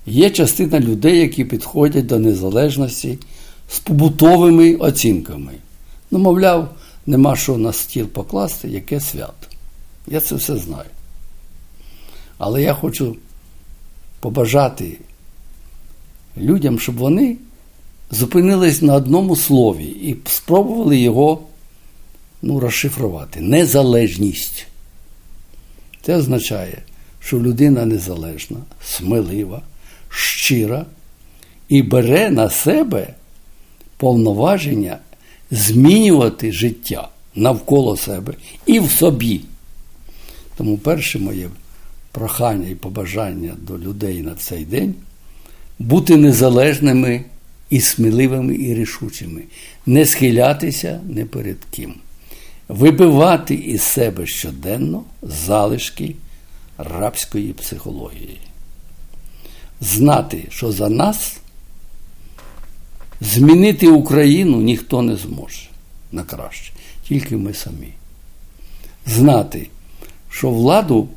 Speaker 1: Є частина людей, які підходять до незалежності з побутовими оцінками. Ну, мовляв, нема що на стіл покласти, яке свято. Я це все знаю. Але я хочу побажати людям, щоб вони зупинились на одному слові і спробували його ну, розшифрувати. Незалежність. Це означає, що людина незалежна, смелива щира і бере на себе повноваження змінювати життя навколо себе і в собі. Тому перше моє прохання і побажання до людей на цей день бути незалежними і сміливими і рішучими, не схилятися не перед ким, вибивати із себе щоденно залишки рабської психології знати, що за нас змінити Україну ніхто не зможе на краще, тільки ми самі. Знати, що владу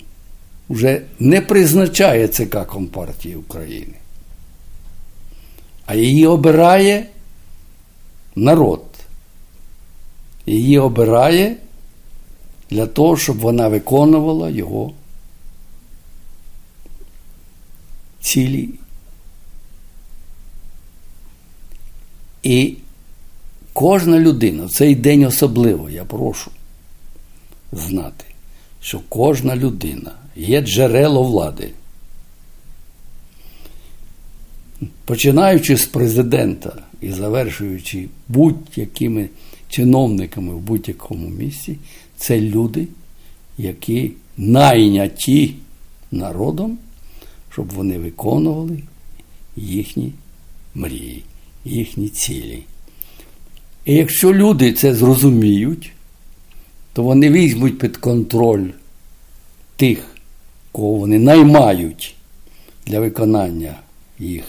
Speaker 1: вже не призначає ЦК Компартії України, а її обирає народ. Її обирає для того, щоб вона виконувала його цілі. І кожна людина в цей день особливо, я прошу знати, що кожна людина є джерело влади. Починаючи з президента і завершуючи будь-якими чиновниками в будь-якому місці, це люди, які найняті народом, щоб вони виконували їхні мрії, їхні цілі. І якщо люди це зрозуміють, то вони візьмуть під контроль тих, кого вони наймають для виконання їх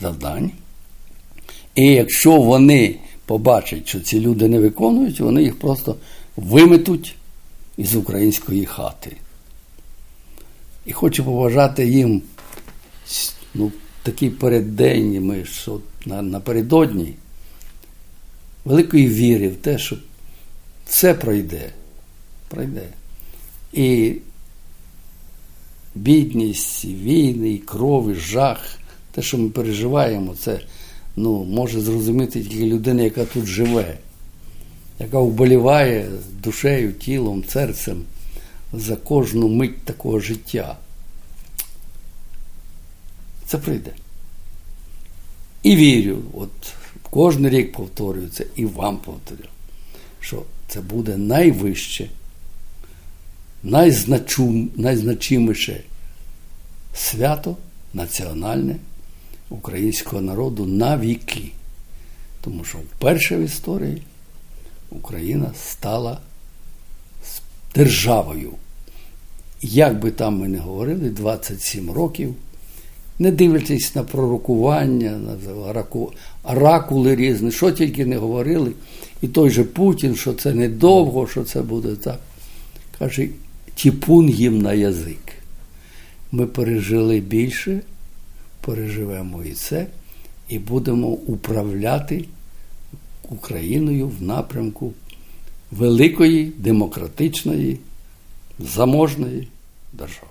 Speaker 1: завдань. І якщо вони побачать, що ці люди не виконують, вони їх просто виметуть із української хати. І хочу побажати їм ну, такий переддень, ми що на, напередодні великої віри в те, що все пройде. пройде. І бідність, і війни, і кров, і жах, те, що ми переживаємо, це ну, може зрозуміти тільки людина, яка тут живе, яка вболіває душею, тілом, серцем за кожну мить такого життя. Це прийде. І вірю, от кожен рік повторюю це і вам повторю, що це буде найвище, найзначу, найзначиміше свято національне українського народу на віки. Тому що вперше в історії Україна стала державою. Як би там ми не говорили, 27 років, не дивлячись на пророкування, на оракули різні, що тільки не говорили. І той же Путін, що це недовго, що це буде так. Каже, тіпун їм на язик. Ми пережили більше, переживемо і це, і будемо управляти Україною в напрямку великої, демократичної, заможної держави.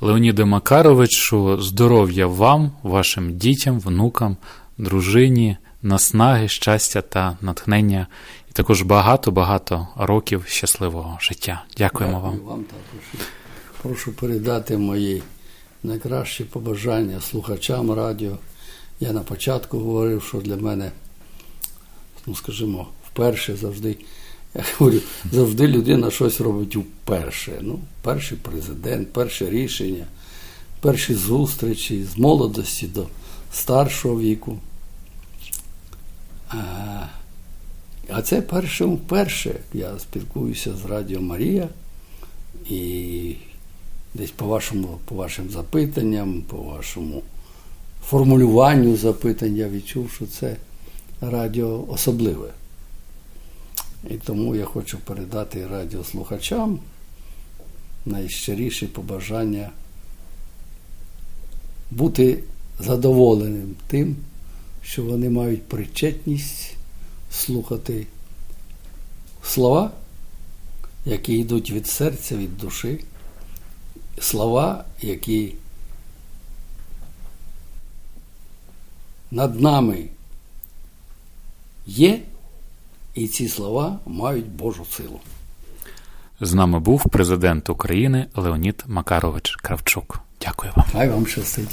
Speaker 2: Леоніде Макаровичу, здоров'я вам, вашим дітям, внукам, дружині, наснаги, щастя та натхнення, і також багато-багато років щасливого життя. Дякуємо
Speaker 1: Дякую
Speaker 2: вам.
Speaker 1: вам також. Прошу передати мої найкращі побажання слухачам радіо. Я на початку говорив, що для мене, ну скажімо, вперше завжди. Я говорю, завжди людина щось робить вперше. Ну, перший президент, перше рішення, перші зустрічі з молодості до старшого віку. А, це першим вперше. Я спілкуюся з Радіо Марія і десь по вашому, по вашим запитанням, по вашому формулюванню запитань я відчув, що це радіо особливе. І тому я хочу передати радіослухачам найщиріші побажання бути задоволеним тим, що вони мають причетність слухати слова, які йдуть від серця, від душі, слова, які над нами є. І ці слова мають Божу силу.
Speaker 2: З нами був президент України Леонід Макарович Кравчук. Дякую вам.
Speaker 1: Хай вам щастить.